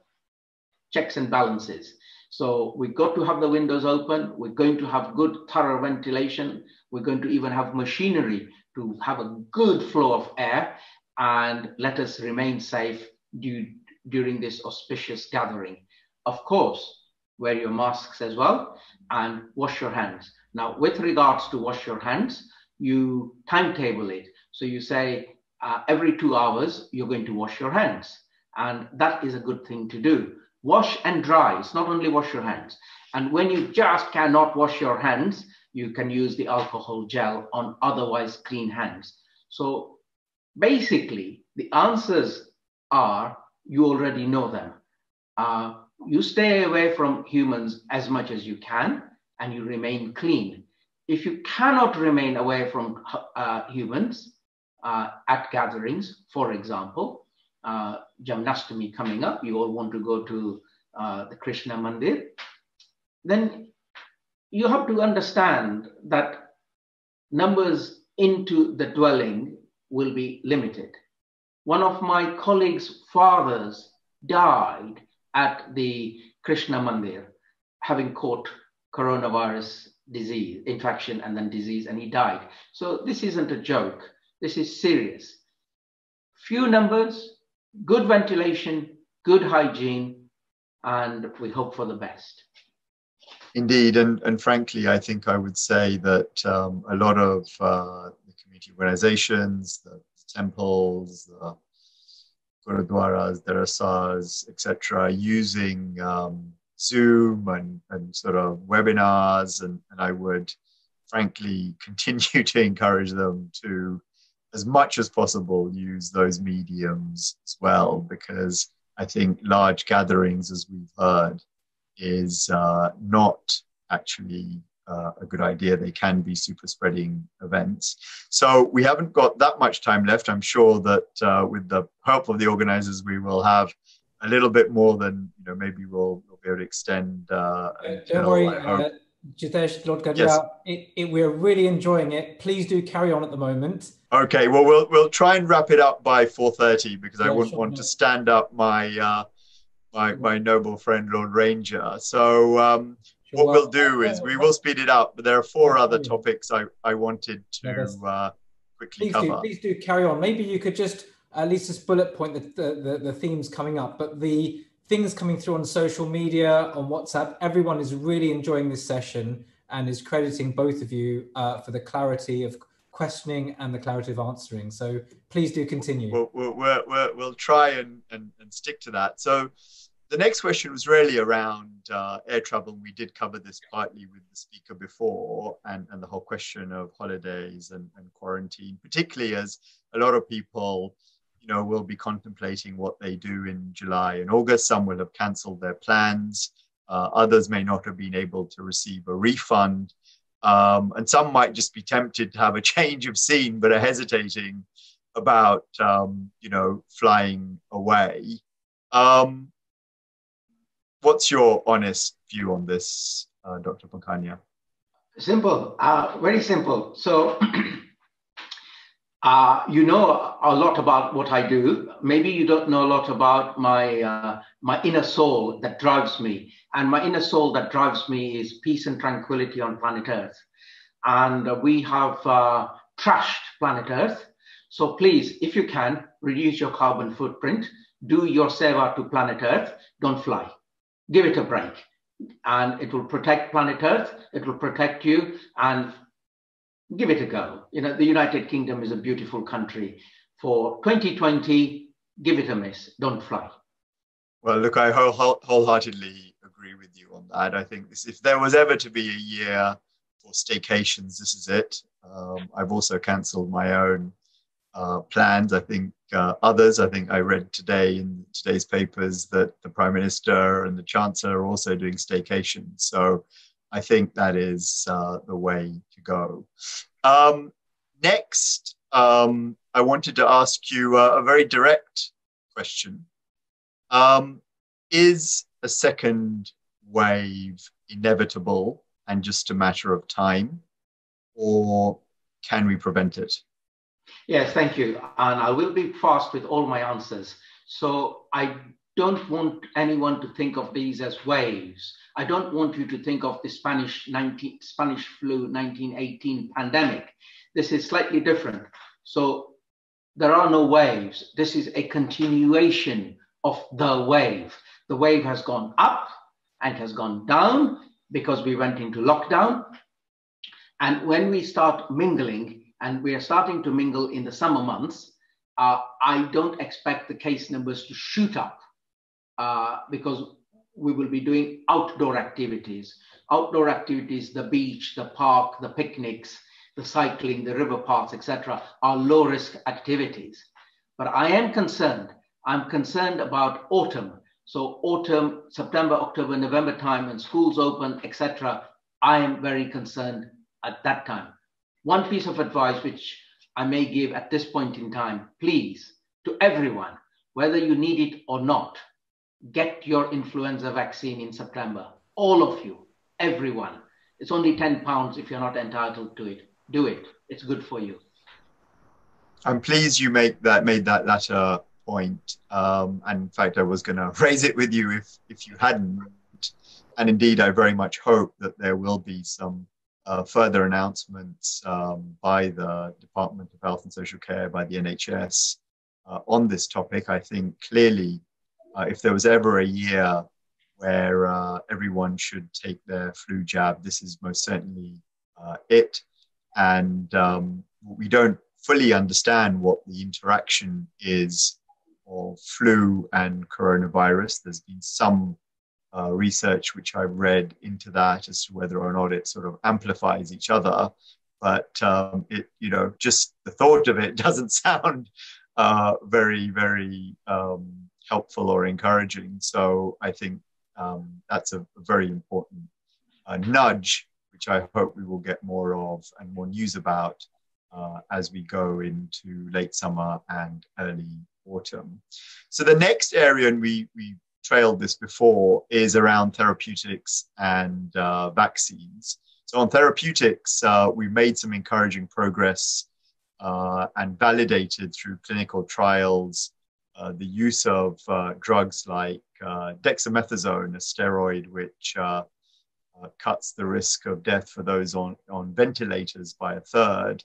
Checks and balances. So we've got to have the windows open. We're going to have good, thorough ventilation. We're going to even have machinery to have a good flow of air and let us remain safe due, during this auspicious gathering. Of course, wear your masks as well and wash your hands. Now, with regards to wash your hands, you timetable it. So you say uh, every two hours, you're going to wash your hands. And that is a good thing to do. Wash and dry. It's not only wash your hands. And when you just cannot wash your hands, you can use the alcohol gel on otherwise clean hands. So basically, the answers are you already know them. Uh, you stay away from humans as much as you can and you remain clean. If you cannot remain away from uh, humans uh, at gatherings, for example, uh, Janmashtami coming up, you all want to go to uh, the Krishna Mandir, then you have to understand that numbers into the dwelling will be limited. One of my colleagues' fathers died at the Krishna Mandir, having caught coronavirus disease, infection, and then disease, and he died. So this isn't a joke. This is serious. Few numbers, good ventilation, good hygiene, and we hope for the best. Indeed, and, and frankly, I think I would say that um, a lot of uh, the community organizations, the temples, the gurudwaras, darasas, etc., using um, Zoom and, and sort of webinars, and, and I would frankly *laughs* continue to encourage them to as much as possible use those mediums as well because I think large gatherings, as we've heard, is uh, not actually uh, a good idea. They can be super spreading events. So we haven't got that much time left. I'm sure that uh, with the help of the organizers, we will have a little bit more than, you know, maybe we'll, we'll be able to extend. Uh, until, Don't worry, Jitesh, Lord Gadhia, yes. it, it, we're really enjoying it. Please do carry on at the moment. Okay, well, we'll we'll try and wrap it up by 4:30 because yeah, I wouldn't sure, want yeah. to stand up my uh, my my noble friend Lord Ranger. So um, what we'll do is we will speed it up, but there are four other topics I, I wanted to uh, quickly please cover. Do, please do carry on. Maybe you could just at least just bullet point the, the, the, the themes coming up, but the things coming through on social media, on WhatsApp, everyone is really enjoying this session and is crediting both of you uh, for the clarity of questioning and the clarity of answering. So please do continue. We'll, we'll, we'll, we'll try and, and, and stick to that. So the next question was really around uh, air travel. We did cover this partly with the speaker before and, and the whole question of holidays and, and quarantine, particularly as a lot of people you know, will be contemplating what they do in July and August. Some will have cancelled their plans. Uh, others may not have been able to receive a refund. Um, and some might just be tempted to have a *laughs* change of scene, but are hesitating about, um, you know, flying away. Um, what's your honest view on this, uh, Dr. Pankhania? Simple, uh, very simple. So *clears throat* Uh, you know a lot about what I do. Maybe you don't know a lot about my uh, my inner soul that drives me. And my inner soul that drives me is peace and tranquility on planet Earth. And we have uh, trashed planet Earth. So please, if you can, reduce your carbon footprint. Do your seva to planet Earth. Don't fly. Give it a break. And it will protect planet Earth. It will protect you. And give it a go. You know, the United Kingdom is a beautiful country. For 2020, give it a miss. Don't fly. Well, look, I whole, wholeheartedly agree with you on that. I think this, if there was ever to be a year for staycations, this is it. Um, I've also cancelled my own uh, plans. I think uh, others, I think I read today in today's papers that the Prime Minister and the Chancellor are also doing staycations. So I think that is uh, the way to go. Um, next, um, I wanted to ask you a very direct question. Um, is a second wave inevitable and just a matter of time, or can we prevent it? Yes, thank you. And I will be fast with all my answers. So I don't want anyone to think of these as waves. I don't want you to think of the Spanish 19, Spanish flu 1918 pandemic. This is slightly different. So there are no waves. This is a continuation of the wave. The wave has gone up and has gone down because we went into lockdown. And when we start mingling, and we are starting to mingle in the summer months, uh, I don't expect the case numbers to shoot up uh, because we will be doing outdoor activities. Outdoor activities, the beach, the park, the picnics, the cycling, the river paths, etc., are low risk activities. But I am concerned. I'm concerned about autumn. So autumn, September, October, November time, when schools open, etc. I am very concerned at that time. One piece of advice which I may give at this point in time, please, to everyone, whether you need it or not, get your influenza vaccine in September. All of you, everyone. It's only 10 pounds if you're not entitled to it. Do it. It's good for you. I'm pleased you make that made that latter point. Um, and in fact, I was going *laughs* to raise it with you if if you hadn't. And indeed, I very much hope that there will be some uh, further announcements um, by the Department of Health and Social Care, by the NHS, uh, on this topic. I think clearly uh, if there was ever a year where uh, everyone should take their flu jab, this is most certainly uh, it. And um, we don't fully understand what the interaction is of flu and coronavirus. There's been some uh, research which I've read into that as to whether or not it sort of amplifies each other. But um, it, you know, just the thought of it *laughs* doesn't sound uh, very, very um, helpful or encouraging. So I think um, that's a, very important uh, nudge, which I hope we will get more of and more news about uh, as we go into late summer and early autumn. So the next area, and we, we trailed this before, is around therapeutics and uh, vaccines. So on therapeutics, uh, we've made some encouraging progress uh, and validated through clinical trials uh, the use of uh, drugs like uh, dexamethasone, a steroid which cuts the risk of death for those on, on ventilators by a third,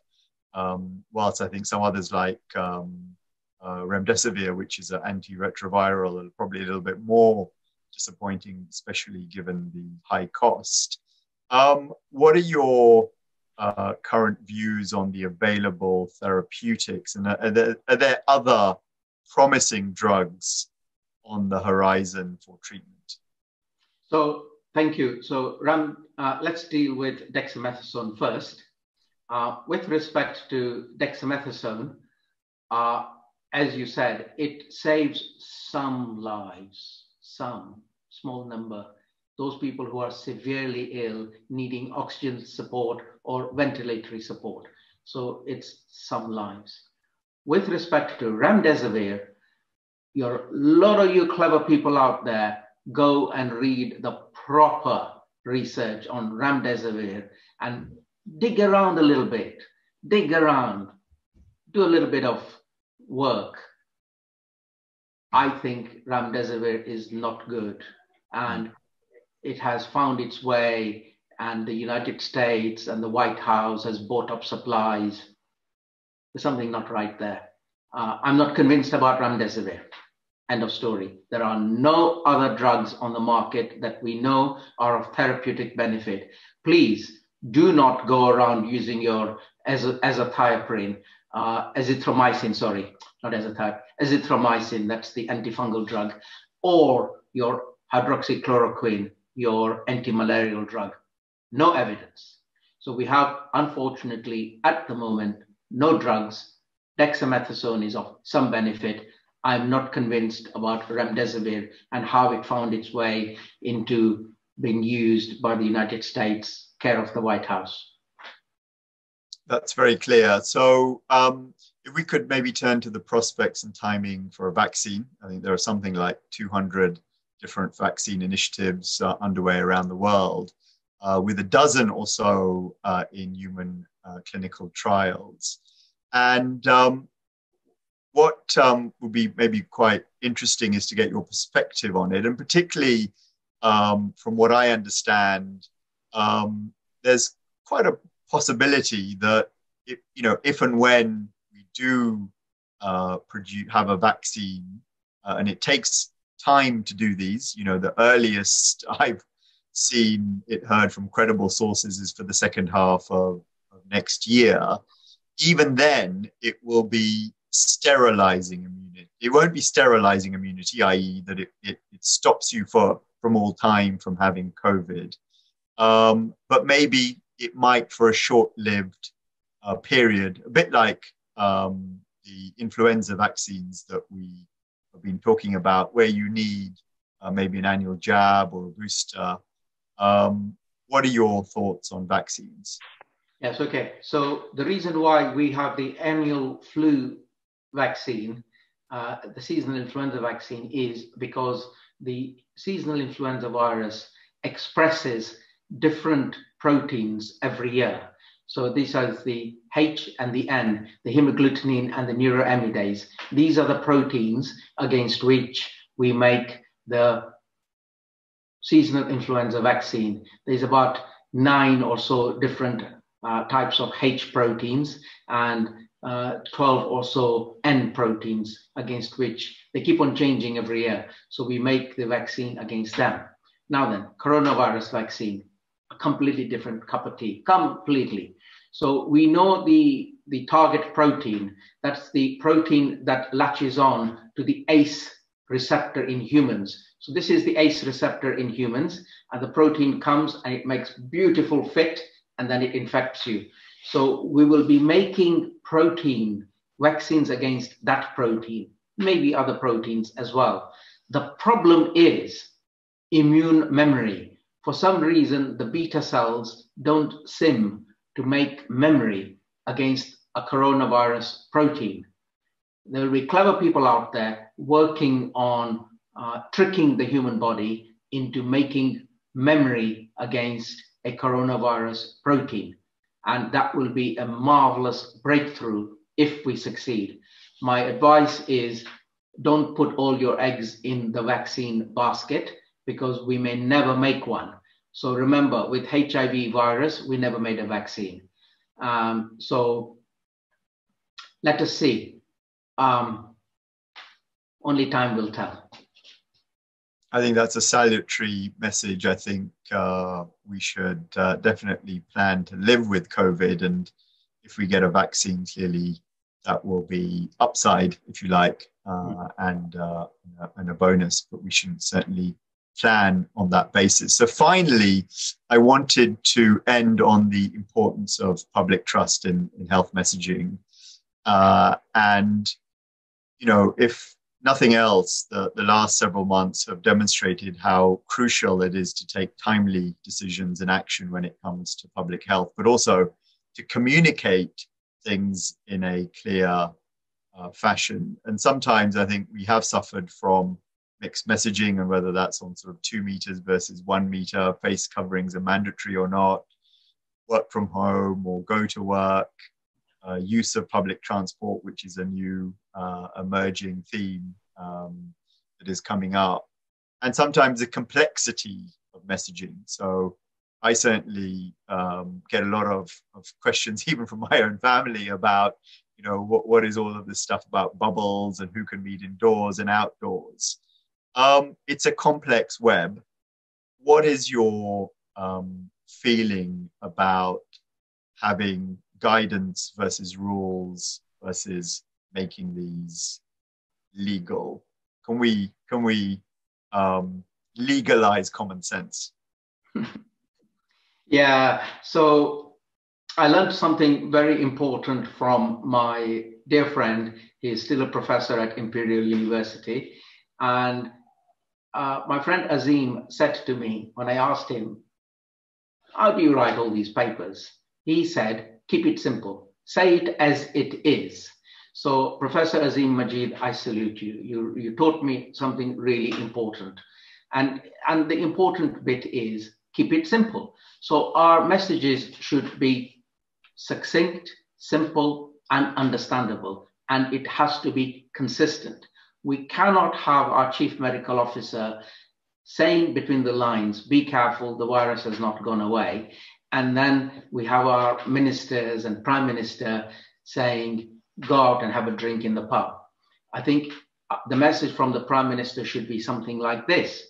um, whilst I think some others like um, uh, remdesivir, which is an antiretroviral, are probably a little bit more disappointing, especially given the high cost. Um, what are your uh, current views on the available therapeutics, and are there, are there other promising drugs on the horizon for treatment? So thank you. So Ram, uh, let's deal with dexamethasone first. Uh, with respect to dexamethasone, uh, as you said, it saves some lives, some small number. Those people who are severely ill, needing oxygen support or ventilatory support. So it's some lives. With respect to remdesivir, you're a lot of you clever people out there go and read the proper research on remdesivir and dig around a little bit, dig around, do a little bit of work. I think remdesivir is not good and it has found its way and the United States and the White House has bought up supplies. There's something not right there. Uh, I'm not convinced about remdesivir. End of story. There are no other drugs on the market that we know are of therapeutic benefit. Please do not go around using your azathioprine, uh, azithromycin, sorry, not azathioprine, azithromycin, that's the antifungal drug, or your hydroxychloroquine, your anti-malarial drug. No evidence. So we have, unfortunately, at the moment, no drugs. Dexamethasone is of some benefit, I'm not convinced about remdesivir and how it found its way into being used by the United States care of the White House. That's very clear. So, um, if we could maybe turn to the prospects and timing for a vaccine, I think there are something like 200 different vaccine initiatives uh, underway around the world, uh, with a dozen or so uh, in human uh, clinical trials. And um, what um, would be maybe quite interesting is to get your perspective on it, and particularly um, from what I understand, um, there's quite a possibility that if, you know if and when do uh, produce have a vaccine, uh, and it takes time to do these. You know, the earliest *laughs* I've seen it heard from credible sources is for the second half of, of next year. Even then, it will be sterilizing immunity. It won't be sterilizing immunity, i.e., that it, it, it stops you for, from all time from having COVID. Um, but maybe it might for a short lived uh, period, a bit like um, the influenza vaccines that we have been talking about, where you need uh, maybe an annual jab or a booster. Um, what are your thoughts on vaccines? Yes, okay. So the reason why we have the annual flu vaccine, uh, the seasonal influenza vaccine, is because the seasonal influenza virus expresses different proteins every year. So these are the H and the N, the hemagglutinin and the neuraminidase. These are the proteins against which we make the seasonal influenza vaccine. There's about nine or so different uh, types of H proteins, and uh, 12 or so N proteins against which they keep on changing every year. So we make the vaccine against them. Now then, coronavirus vaccine, a completely different cup of tea, completely. So we know the, the target protein, that's the protein that latches on to the ACE receptor in humans. So this is the ACE receptor in humans, and the protein comes and it makes beautiful fit, and then it infects you. So we will be making protein vaccines against that protein, maybe other proteins as well. The problem is immune memory. For some reason, the beta cells don't sim to make memory against a coronavirus protein. There will be clever people out there working on uh, tricking the human body into making memory against a coronavirus protein. And that will be a marvelous breakthrough if we succeed. My advice is don't put all your eggs in the vaccine basket because we may never make one. So remember, with HIV virus, we never made a vaccine. Um, so let us see. Um, only time will tell. I think that's a salutary message. I think uh, we should uh, definitely plan to live with COVID. And if we get a vaccine, clearly that will be upside, if you like, uh, and, uh, and a bonus, but we shouldn't certainly plan on that basis. So finally, I wanted to end on the importance of public trust in, in health messaging. Uh, and, you know, if nothing else, the, the last several months have demonstrated how crucial it is to take timely decisions and action when it comes to public health, but also to communicate things in a clear uh, fashion. And sometimes I think we have suffered from mixed messaging and whether that's on sort of two meters versus one meter, face coverings are mandatory or not, work from home or go to work, uh, use of public transport, which is a new uh, emerging theme um, that is coming up, and sometimes the complexity of messaging. So I certainly um, get a lot of, of questions, *laughs* even from my own family, about you know what, what is all of this stuff about bubbles and who can meet indoors and outdoors. Um, it's a complex web. What is your um, feeling about having guidance versus rules versus making these legal? Can we can we um, legalize common sense? *laughs* yeah. So I learned something very important from my dear friend. He's still a professor at Imperial University, and uh, my friend Azeem said to me when I asked him, "How do you write all these papers?" He said, "Keep it simple. Say it as it is." So, Professor Azeem Majeed, I salute you. You, you taught me something really important. And, and the important bit is keep it simple. So, our messages should be succinct, simple, and understandable. And it has to be consistent. We cannot have our chief medical officer saying between the lines, be careful, the virus has not gone away. And then we have our ministers and prime minister saying, go out and have a drink in the pub. I think uh, the message from the prime minister should be something like this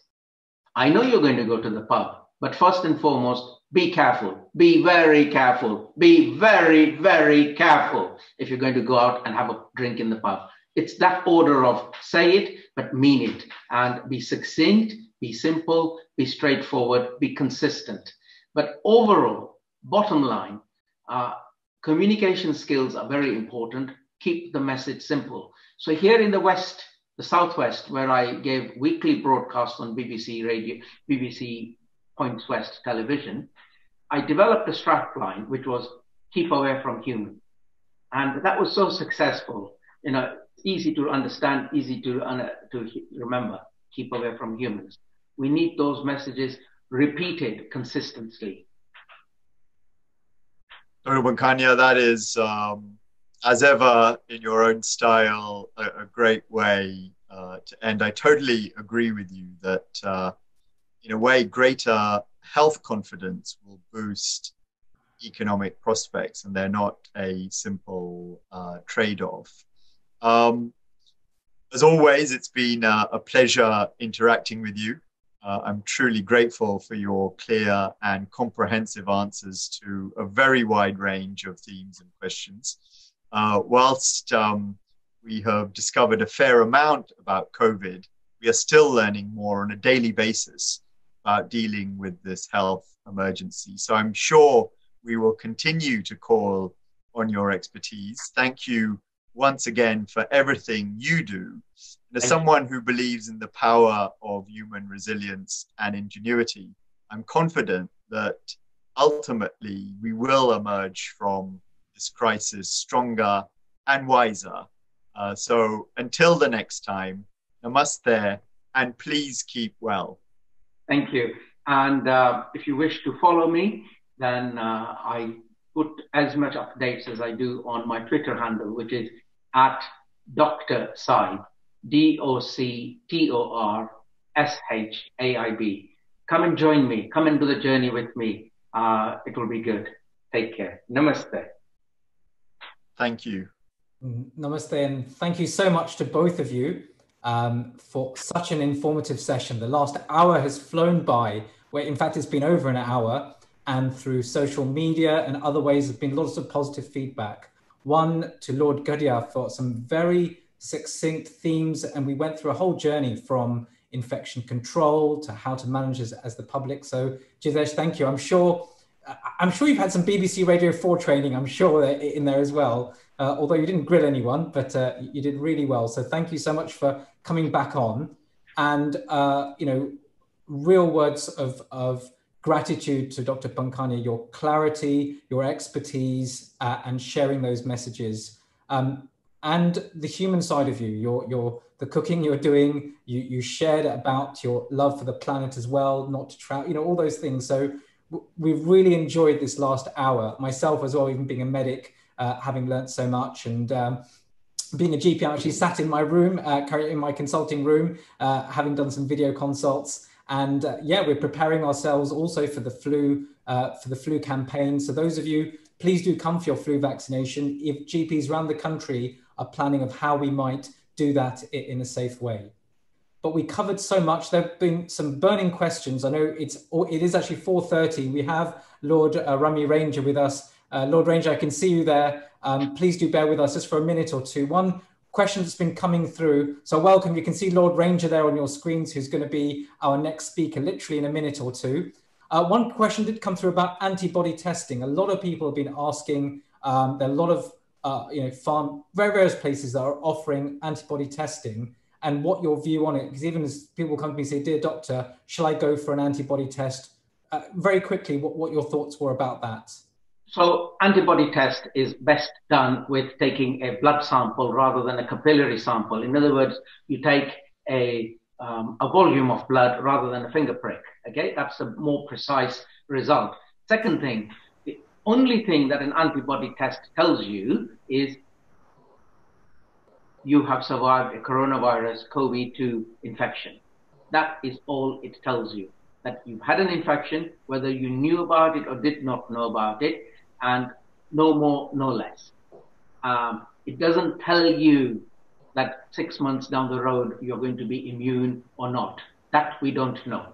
I know you're going to go to the pub, but first and foremost, be careful. Be very careful. Be very, very careful if you're going to go out and have a drink in the pub. It's that order of say it, but mean it, and be succinct, be simple, be straightforward, be consistent. But overall, bottom line, uh, communication skills are very important keep the message simple. So here in the West, the Southwest, where I gave weekly broadcasts on BBC radio, BBC Points West television, I developed a strapline which was keep away from human. And that was so successful, you know, easy to understand, easy to, uh, to remember, keep away from humans. We need those messages repeated consistently. Dr. Pankhania, that is um, as ever, in your own style, a, a great way uh, to end. I totally agree with you that, uh, in a way, greater health confidence will boost economic prospects, and they're not a simple uh, trade off. Um, as always, it's been uh, a pleasure interacting with you. Uh, I'm truly grateful for your clear and comprehensive answers to a very wide range of themes and questions. Uh, whilst um, we have discovered a fair amount about COVID, we are still learning more on a daily basis about dealing with this health emergency. So I'm sure we will continue to call on your expertise. Thank you once again for everything you do. And as someone who believes in the power of human resilience and ingenuity, I'm confident that ultimately we will emerge from this crisis stronger and wiser. Uh, so until the next time, namaste and please keep well. Thank you. And uh, if you wish to follow me, then uh, I put as much updates as I do on my Twitter handle, which is at Dr. Shaib, D O C T O R S H A I B. come and join me. Come and do the journey with me. Uh, it will be good. Take care. Namaste. Thank you. Mm, namaste, and thank you so much to both of you um, for such an informative session. The last hour has flown by, where in fact it's been over an hour, and through social media and other ways, there's been lots of positive feedback. One to Lord Gadhia for some very succinct themes, and we went through a whole journey from infection control to how to manage as, as the public. So, Jitesh, thank you. I'm sure. I'm sure you've had some BBC Radio 4 training, I'm sure, in there as well, uh, although you didn't grill anyone, but uh, you did really well. So thank you so much for coming back on. And, uh, you know, real words of, of gratitude to Dr. Pankhania, your clarity, your expertise, uh, and sharing those messages. Um, and the human side of you, your, your, the cooking you're doing, you, you shared about your love for the planet as well, not to travel, you know, all those things. So we've really enjoyed this last hour. Myself as well, even being a medic, uh, having learnt so much and um, being a GP, I actually sat in my room, uh, in my consulting room, uh, having done some video consults. And uh, yeah, we're preparing ourselves also for the flu, uh, for the flu campaign. So those of you, please do come for your flu vaccination. If GPs around the country are planning of how we might do that in a safe way. But we covered so much. There have been some burning questions. I know it's it is actually 4:30. We have Lord uh, Ranger with us. Uh, Lord Ranger, I can see you there. Um, please do bear with us just for a minute or two. One question that's been coming through. So welcome. You can see Lord Ranger there on your screens, who's going to be our next speaker, literally in a minute or two. Uh, one question did come through about antibody testing. A lot of people have been asking. Um, there are a lot of uh, you know farm very various places that are offering antibody testing and what your view on it because even as people come to me and say dear doctor shall i go for an antibody test uh, very quickly what, what your thoughts were about that so antibody test is best done with taking a blood sample rather than a capillary sample. In other words, you take a, um, a volume of blood rather than a finger prick. Okay, that's a more precise result. Second thing, the only thing that an antibody test tells you is you have survived a coronavirus COVID-2 infection. That is all it tells you. That you've had an infection, whether you knew about it or did not know about it, and no more, no less. Um, it doesn't tell you that six months down the road you're going to be immune or not. That we don't know.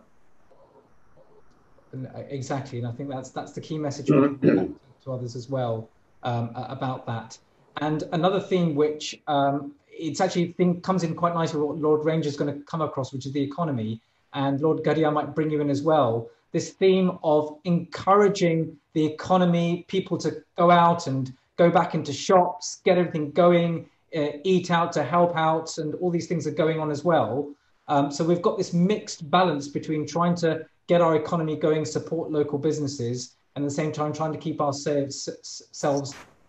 Uh, exactly, and I think that's that's the key message to others as well um, about that. And another theme which um, it's actually think comes in quite nicely what Lord Ranger is going to come across, which is the economy. And Lord Gadhia might bring you in as well. This theme of encouraging the economy, people to go out and go back into shops, get everything going, uh, eat out to help out, and all these things are going on as well. Um, so we've got this mixed balance between trying to get our economy going, support local businesses, and at the same time trying to keep ourselves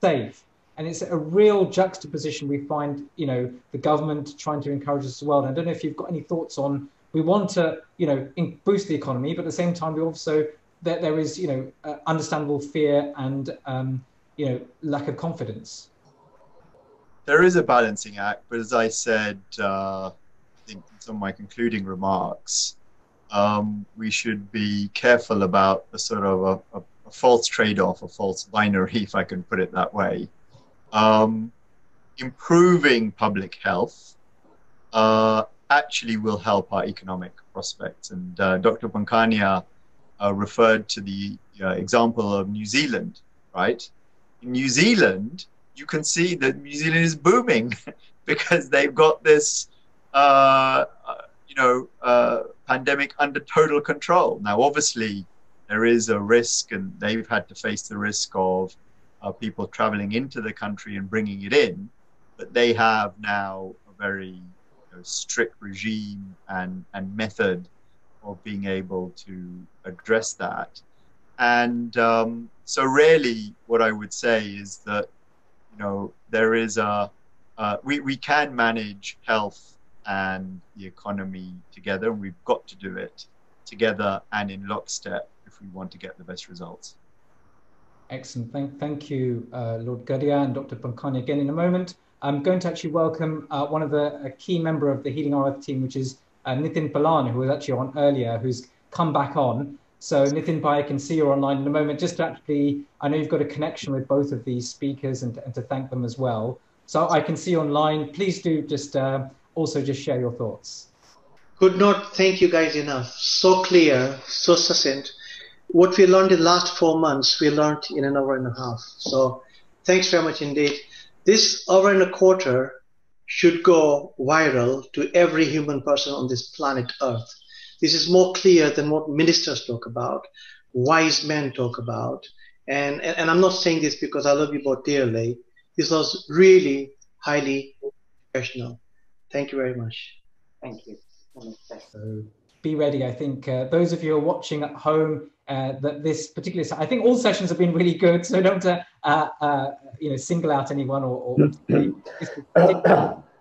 safe. And it's a real juxtaposition we find, you know, the government trying to encourage us as well. And I don't know if you've got any thoughts on we want to, you know, boost the economy, but at the same time we also there is, you know, uh, understandable fear and, um, you know, lack of confidence. There is a balancing act, but as I said, uh, I think in some of my concluding remarks, um, we should be careful about a sort of a, a, a false trade-off, a false binary, if I can put it that way. Um, improving public health uh, actually will help our economic prospects. And uh, Dr. Pankhania uh, referred to the uh, example of New Zealand, right? In New Zealand, you can see that New Zealand is booming *laughs* because they've got this, uh, uh, you know, uh, pandemic under total control. Now, obviously, there is a risk, and they've had to face the risk of people traveling into the country and bringing it in, but they have now a very strict regime and, and method of being able to address that. And um, so, really, what I would say is that you know there is a uh, we we can manage health and the economy together, and we've got to do it together and in lockstep if we want to get the best results. Excellent. Thank, thank you, uh, Lord Gadhia and Dr. Pankhania again in a moment. I'm going to actually welcome uh, one of the key member of the Healing Our Earth team, which is uh, Nitin Palan, who was actually on earlier, who's come back on. So Nitin Bhai, I can see you're online in a moment. Just to actually, I know you've got a connection with both of these speakers and, and to thank them as well. So I can see you online. Please do just uh, also just share your thoughts. Could not thank you guys enough. So clear, so succinct. What we learned in the last four months, we learned in an hour and a half. So thanks very much indeed. This hour and a quarter should go viral to every human person on this planet Earth. This is more clear than what ministers talk about, wise men talk about. And, and, and I'm not saying this because I love you both dearly. This was really highly professional. Thank you very much. Thank you. So be ready. I think uh, those of you who are watching at home, uh, that this particular, I think all sessions have been really good. So don't, uh, uh you know, single out anyone or, or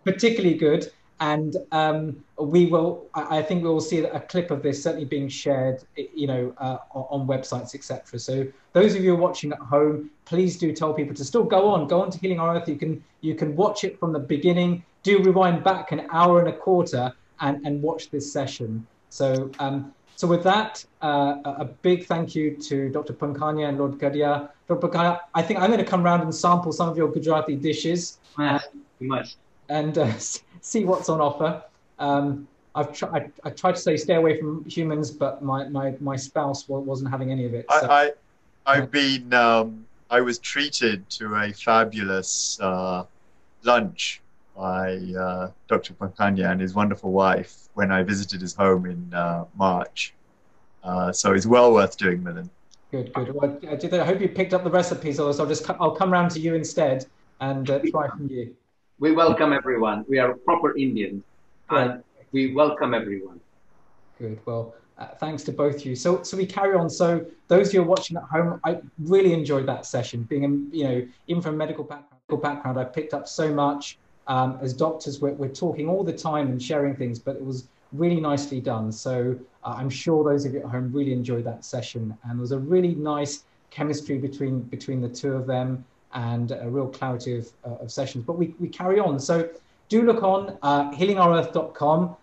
particularly, good. And um, we will i think we will see a clip of this certainly being shared you know uh, on websites etc so those of you watching at home please do tell people to still go on go on to healing our earth. You can you can watch it from the beginning. Do rewind back an hour and a quarter and and watch this session. So um, so with that uh, a big thank you to dr pankhania and lord gadhia dr pankhania i think i'm going to come around and sample some of your gujarati dishes yes, you must and uh, *laughs* see what's on offer. Um, I've tried. I, tried to say stay away from humans, but my my, my spouse wasn't having any of it. So. I, I have been. Um, I was treated to a fabulous uh, lunch by uh, Dr. Pankhania and his wonderful wife when I visited his home in uh, March. Uh, so it's well worth doing, Milind. Good, good. Well, I hope you picked up the recipes, or I'll just I'll come round to you instead and uh, try from you we welcome everyone. We are proper Indians, and we welcome everyone. Good. Well, uh, thanks to both of you. So, so we carry on. So, those who are watching at home, I really enjoyed that session. Being, a you know, even from a medical background, background I picked up so much. Um, as doctors, we're, we're talking all the time and sharing things, but it was really nicely done. So, uh, I'm sure those of you at home really enjoyed that session, and there was a really nice chemistry between between the two of them and a real clarity of, uh, of sessions. But we, we carry on. So do look on uh, healingourEarth.com.